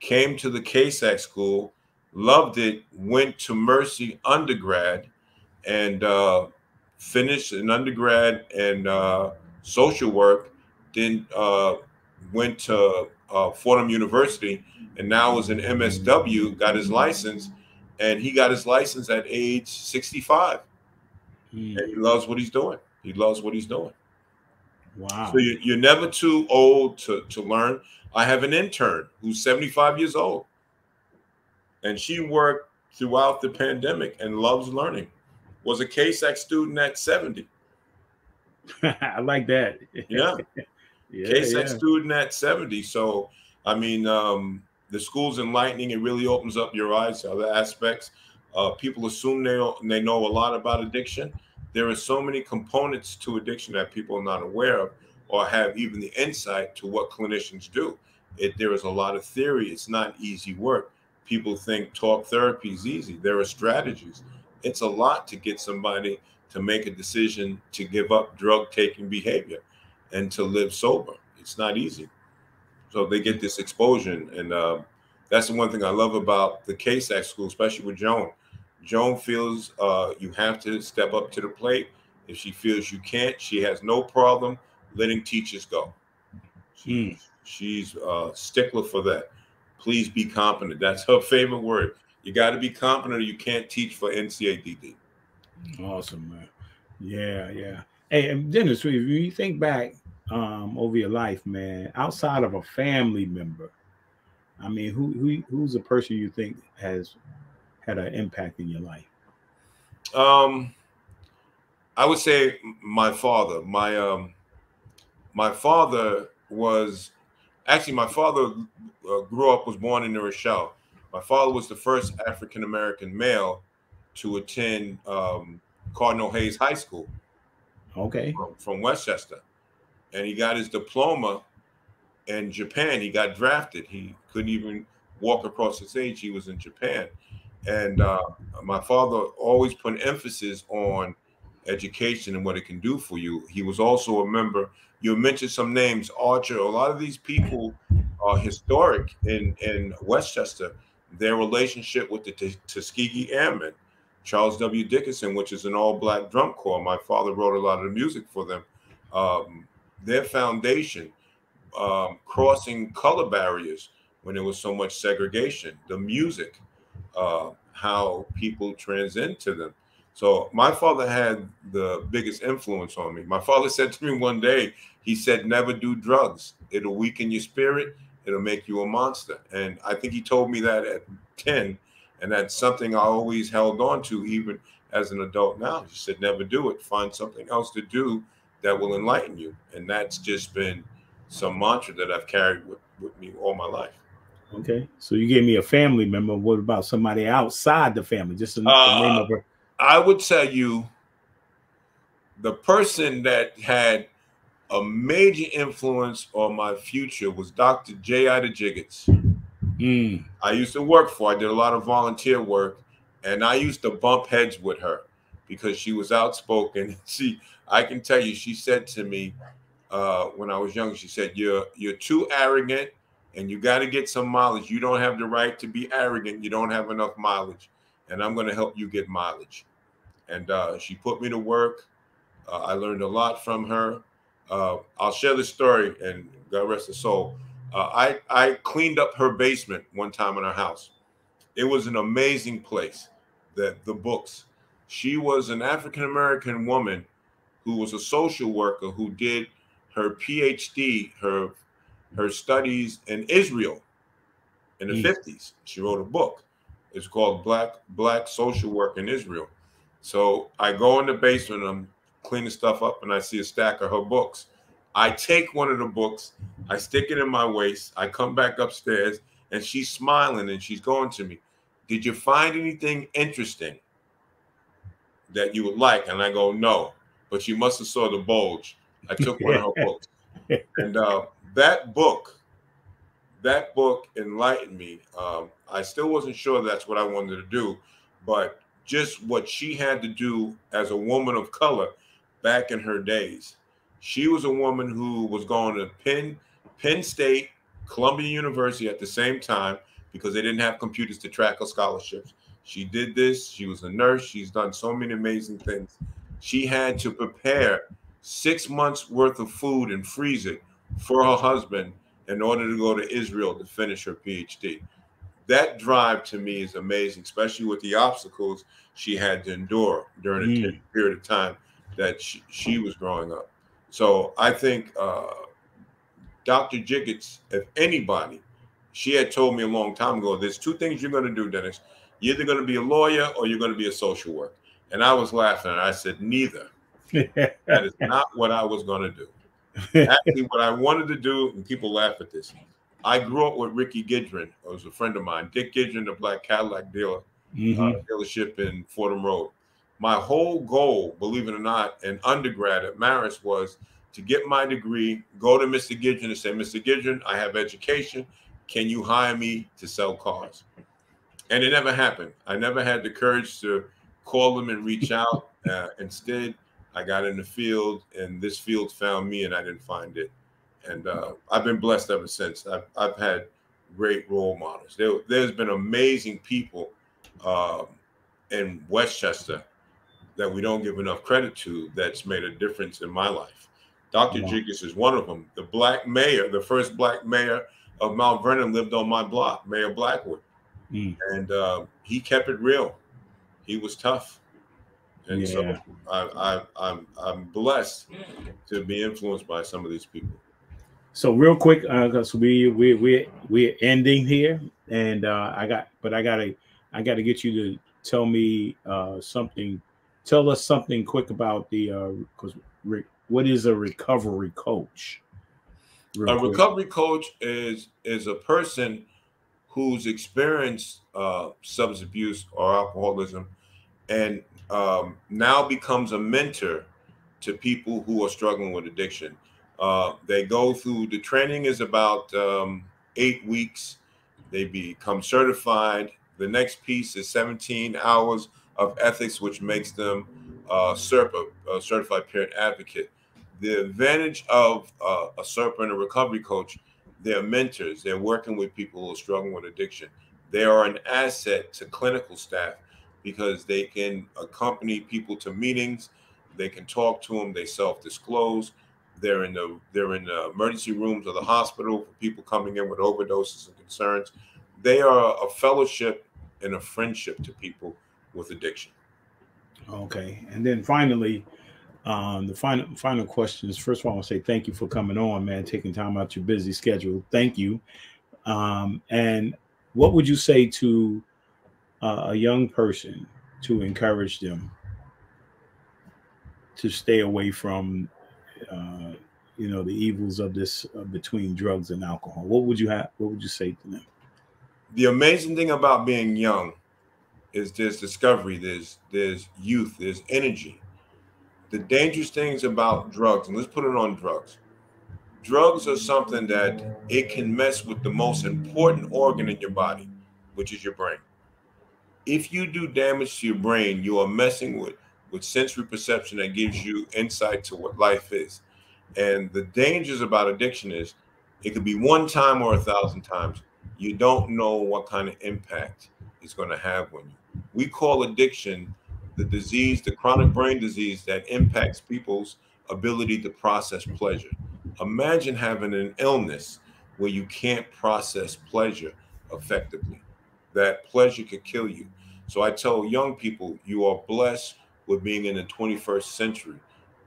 came to the CASAC school, loved it, went to Mercy undergrad, and uh, finished an undergrad and uh, social work. Then uh, went to uh, Fordham University, and now is an MSW. Got his license, and he got his license at age 65. Mm. And he loves what he's doing. He loves what he's doing. Wow. So you, you're never too old to, to learn. I have an intern who's 75 years old, and she worked throughout the pandemic and loves learning. Was a CASAC student at 70. I like that. Yeah. yeah CASAC yeah. student at 70. So, I mean, um, the school's enlightening. It really opens up your eyes to other aspects. Uh, people assume they, they know a lot about addiction there are so many components to addiction that people are not aware of or have even the insight to what clinicians do. It, there is a lot of theory. It's not easy work. People think talk therapy is easy. There are strategies. It's a lot to get somebody to make a decision to give up drug taking behavior and to live sober. It's not easy. So they get this exposure. And uh, that's the one thing I love about the CASAC school, especially with Joan. Joan feels uh, you have to step up to the plate. If she feels you can't, she has no problem letting teachers go. She, mm. She's a stickler for that. Please be competent. That's her favorite word. You got to be competent or you can't teach for NCADD. Awesome, man. Yeah, yeah. Hey, and Dennis, if you think back um, over your life, man, outside of a family member, I mean, who, who who's the person you think has had an impact in your life? Um, I would say my father. My um, my father was actually my father uh, grew up was born in New Rochelle. My father was the first African American male to attend um, Cardinal Hayes High School. Okay. From, from Westchester, and he got his diploma in Japan. He got drafted. He couldn't even walk across the stage. He was in Japan. And uh, my father always put emphasis on education and what it can do for you. He was also a member. You mentioned some names, Archer. A lot of these people are historic in in Westchester. Their relationship with the Tuskegee Airmen, Charles W. Dickinson, which is an all-black drum corps. My father wrote a lot of the music for them. Um, their foundation, um, crossing color barriers when there was so much segregation. The music uh, how people transcend to them. So my father had the biggest influence on me. My father said to me one day, he said, never do drugs. It'll weaken your spirit. It'll make you a monster. And I think he told me that at 10. And that's something I always held on to, even as an adult now. He said, never do it. Find something else to do that will enlighten you. And that's just been some mantra that I've carried with, with me all my life. Okay, so you gave me a family member. What about somebody outside the family? Just the, uh, name of her. I would tell you the person that had a major influence on my future was Dr. J. Ida Jiggets. Mm. I used to work for. I did a lot of volunteer work, and I used to bump heads with her because she was outspoken. She, I can tell you, she said to me uh, when I was young, she said, "You're you're too arrogant and you got to get some mileage. You don't have the right to be arrogant. You don't have enough mileage, and I'm going to help you get mileage. And uh, she put me to work. Uh, I learned a lot from her. Uh, I'll share the story, and God rest her soul. Uh, I I cleaned up her basement one time in her house. It was an amazing place. The the books. She was an African American woman who was a social worker who did her PhD, her her studies in Israel in the mm. 50s. She wrote a book. It's called Black Black Social Work in Israel. So I go in the basement, I'm cleaning stuff up, and I see a stack of her books. I take one of the books, I stick it in my waist, I come back upstairs, and she's smiling and she's going to me, Did you find anything interesting that you would like? And I go, No, but you must have saw the bulge. I took one of her books. And uh, that book, that book enlightened me. Um, I still wasn't sure that's what I wanted to do, but just what she had to do as a woman of color back in her days. She was a woman who was going to Penn, Penn State, Columbia University at the same time because they didn't have computers to track her scholarships. She did this. She was a nurse. She's done so many amazing things. She had to prepare six months worth of food and freeze it for her husband in order to go to Israel to finish her PhD. That drive to me is amazing, especially with the obstacles she had to endure during mm. a period of time that she, she, was growing up. So I think uh, Dr. Jiggets, if anybody, she had told me a long time ago, there's two things you're going to do, Dennis. You're either going to be a lawyer or you're going to be a social worker. And I was laughing. I said, neither. that is not what I was going to do. Actually, what I wanted to do, and people laugh at this, I grew up with Ricky Gidron, who was a friend of mine. Dick Gidron, the black Cadillac dealer, mm-hmm. uh, dealership in Fordham Road. My whole goal, believe it or not, in undergrad at Marist was to get my degree, go to Mr. Gidron and say, Mr. Gidron, I have education. Can you hire me to sell cars? And it never happened. I never had the courage to call them and reach out. Uh, instead, I got in the field, and this field found me, and I didn't find it. And uh, I've been blessed ever since. I've, I've had great role models. There, has been amazing people um, in Westchester that we don't give enough credit to that's made a difference in my life. Dr. Wow. is one of them. The black mayor, the first black mayor of Mount Vernon, lived on my block, Mayor Blackwood. Mm. And uh, he kept it real. He was tough. And yeah. so I, I, I'm I'm blessed to be influenced by some of these people. So real quick, because uh, we we we we're ending here, and uh, I got, but I gotta I gotta get you to tell me uh, something. Tell us something quick about the because uh, what is a recovery coach? Real a quick. recovery coach is is a person who's experienced uh, substance abuse or alcoholism and um, now becomes a mentor to people who are struggling with addiction. Uh, they go through the training is about um, eight weeks. They become certified. The next piece is 17 hours of ethics, which makes them uh, CRPA, a certified parent advocate. The advantage of uh, a CRPA and a recovery coach, they're mentors. They're working with people who are struggling with addiction. They are an asset to clinical staff because they can accompany people to meetings, they can talk to them, they self-disclose. They're in the they're in the emergency rooms of the hospital for people coming in with overdoses and concerns. They are a fellowship and a friendship to people with addiction. Okay, and then finally, um, the final final question is first of all, I want to say thank you for coming on, man, taking time out your busy schedule. Thank you. Um, and what would you say to uh, a young person to encourage them to stay away from uh, you know the evils of this uh, between drugs and alcohol. What would you have what would you say to them? The amazing thing about being young is there's discovery there's there's youth there's energy. The dangerous things about drugs and let's put it on drugs. Drugs are something that it can mess with the most important organ in your body which is your brain if you do damage to your brain, you are messing with with sensory perception that gives you insight to what life is. And the dangers about addiction is it could be one time or a thousand times. You don't know what kind of impact it's going to have on you. We call addiction the disease, the chronic brain disease that impacts people's ability to process pleasure. Imagine having an illness where you can't process pleasure effectively that pleasure could kill you. So I tell young people, you are blessed with being in the 21st century.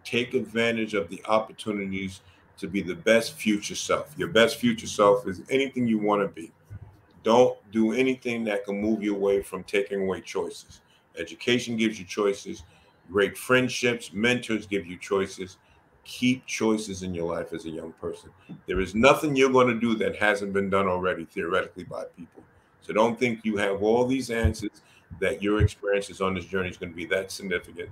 Take advantage of the opportunities to be the best future self. Your best future self is anything you want to be. Don't do anything that can move you away from taking away choices. Education gives you choices. Great friendships, mentors give you choices. keep choices in your life as a young person. There is nothing you're going to do that hasn't been done already theoretically by people. So don't think you have all these answers that your experiences on this journey is going to be that significant,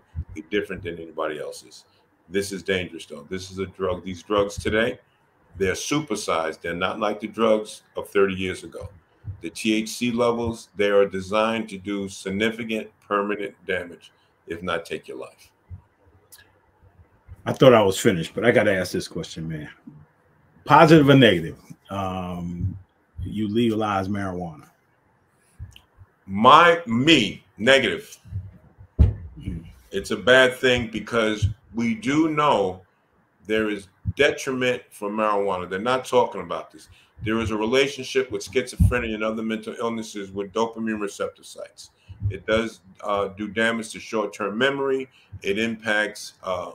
different than anybody else's. This is dangerous though. This is a drug. These drugs today, they're supersized. They're not like the drugs of 30 years ago. The THC levels, they are designed to do significant permanent damage, if not take your life. I thought I was finished, but I got to ask this question, man. Positive or negative? Um, you legalize marijuana. My me negative. It's a bad thing because we do know there is detriment from marijuana. They're not talking about this. There is a relationship with schizophrenia and other mental illnesses with dopamine receptor sites. It does uh, do damage to short-term memory. It impacts uh,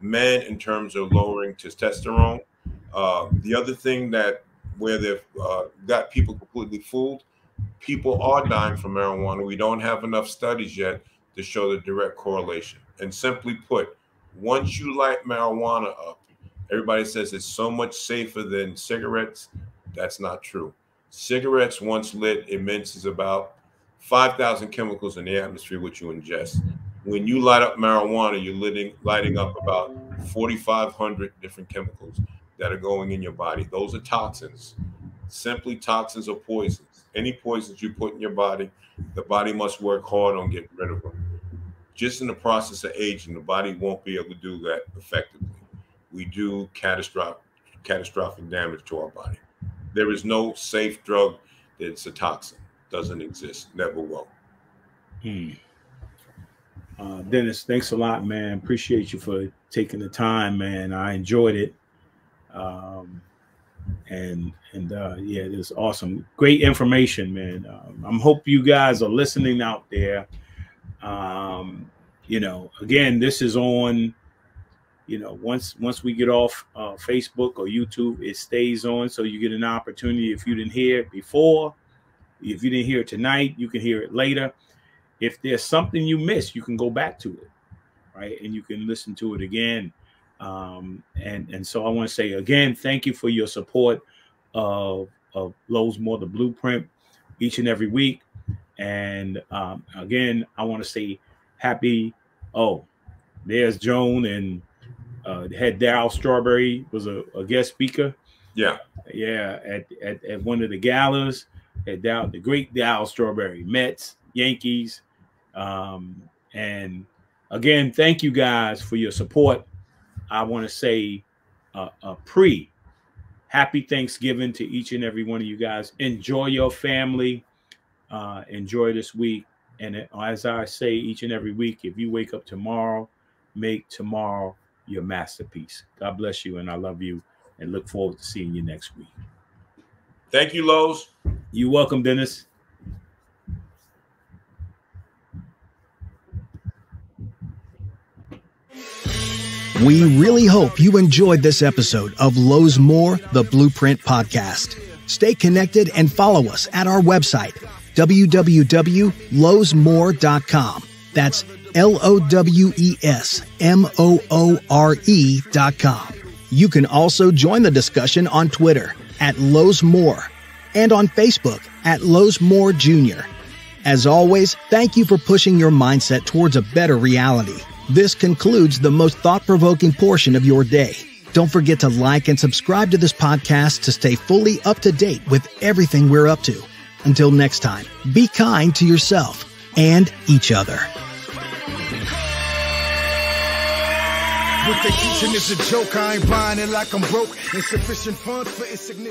men in terms of lowering testosterone. Uh, the other thing that where they've uh, got people completely fooled, people are dying from marijuana. We don't have enough studies yet to show the direct correlation. And simply put, once you light marijuana up, everybody says it's so much safer than cigarettes. That's not true. Cigarettes, once lit, emits about 5,000 chemicals in the atmosphere which you ingest. When you light up marijuana, you're lighting, lighting up about 4,500 different chemicals that are going in your body. Those are toxins, simply toxins or poisons. Any poisons you put in your body, the body must work hard on getting rid of them. Just in the process of aging, the body won't be able to do that effectively. We do catastrophic catastrophic damage to our body. There is no safe drug that's a toxin. Doesn't exist. Never will. Hmm. Uh, Dennis, thanks a lot, man. Appreciate you for taking the time, man. I enjoyed it. Um, and and uh, yeah, it was awesome. Great information, man. Um, I'm hope you guys are listening out there. Um, you know, again, this is on. You know, once once we get off uh, Facebook or YouTube, it stays on, so you get an opportunity. If you didn't hear it before, if you didn't hear it tonight, you can hear it later. If there's something you missed, you can go back to it, right, and you can listen to it again. Um, and and so I want to say again, thank you for your support of of Lowes Moore the Blueprint each and every week. And um, again, I want to say happy. Oh, there's Joan and uh, had Darryl Strawberry was a, a, guest speaker. Yeah, yeah, at, at, at one of the galas. At Dow, the great Darryl Strawberry, Mets, Yankees, um, and again, thank you guys for your support. I want to say uh, a pre happy Thanksgiving to each and every one of you guys. Enjoy your family. Uh, enjoy this week. And as I say each and every week, if you wake up tomorrow, make tomorrow your masterpiece. God bless you, and I love you, and look forward to seeing you next week. Thank you, Lowes. You're welcome, Dennis. We really hope you enjoyed this episode of Lowes Moore, the Blueprint Podcast. Stay connected and follow us at our website, www.lowesmore.com. That's L O W E S M O O R E dot com. You can also join the discussion on Twitter at Lowes Moore and on Facebook at Lowes Moore Jr. As always, thank you for pushing your mindset towards a better reality. This concludes the most thought provoking portion of your day. Don't forget to like and subscribe to this podcast to stay fully up to date with everything we're up to. Until next time, be kind to yourself and each other. Is a joke. I ain't buying it like I'm broke. Insufficient funds for its significant.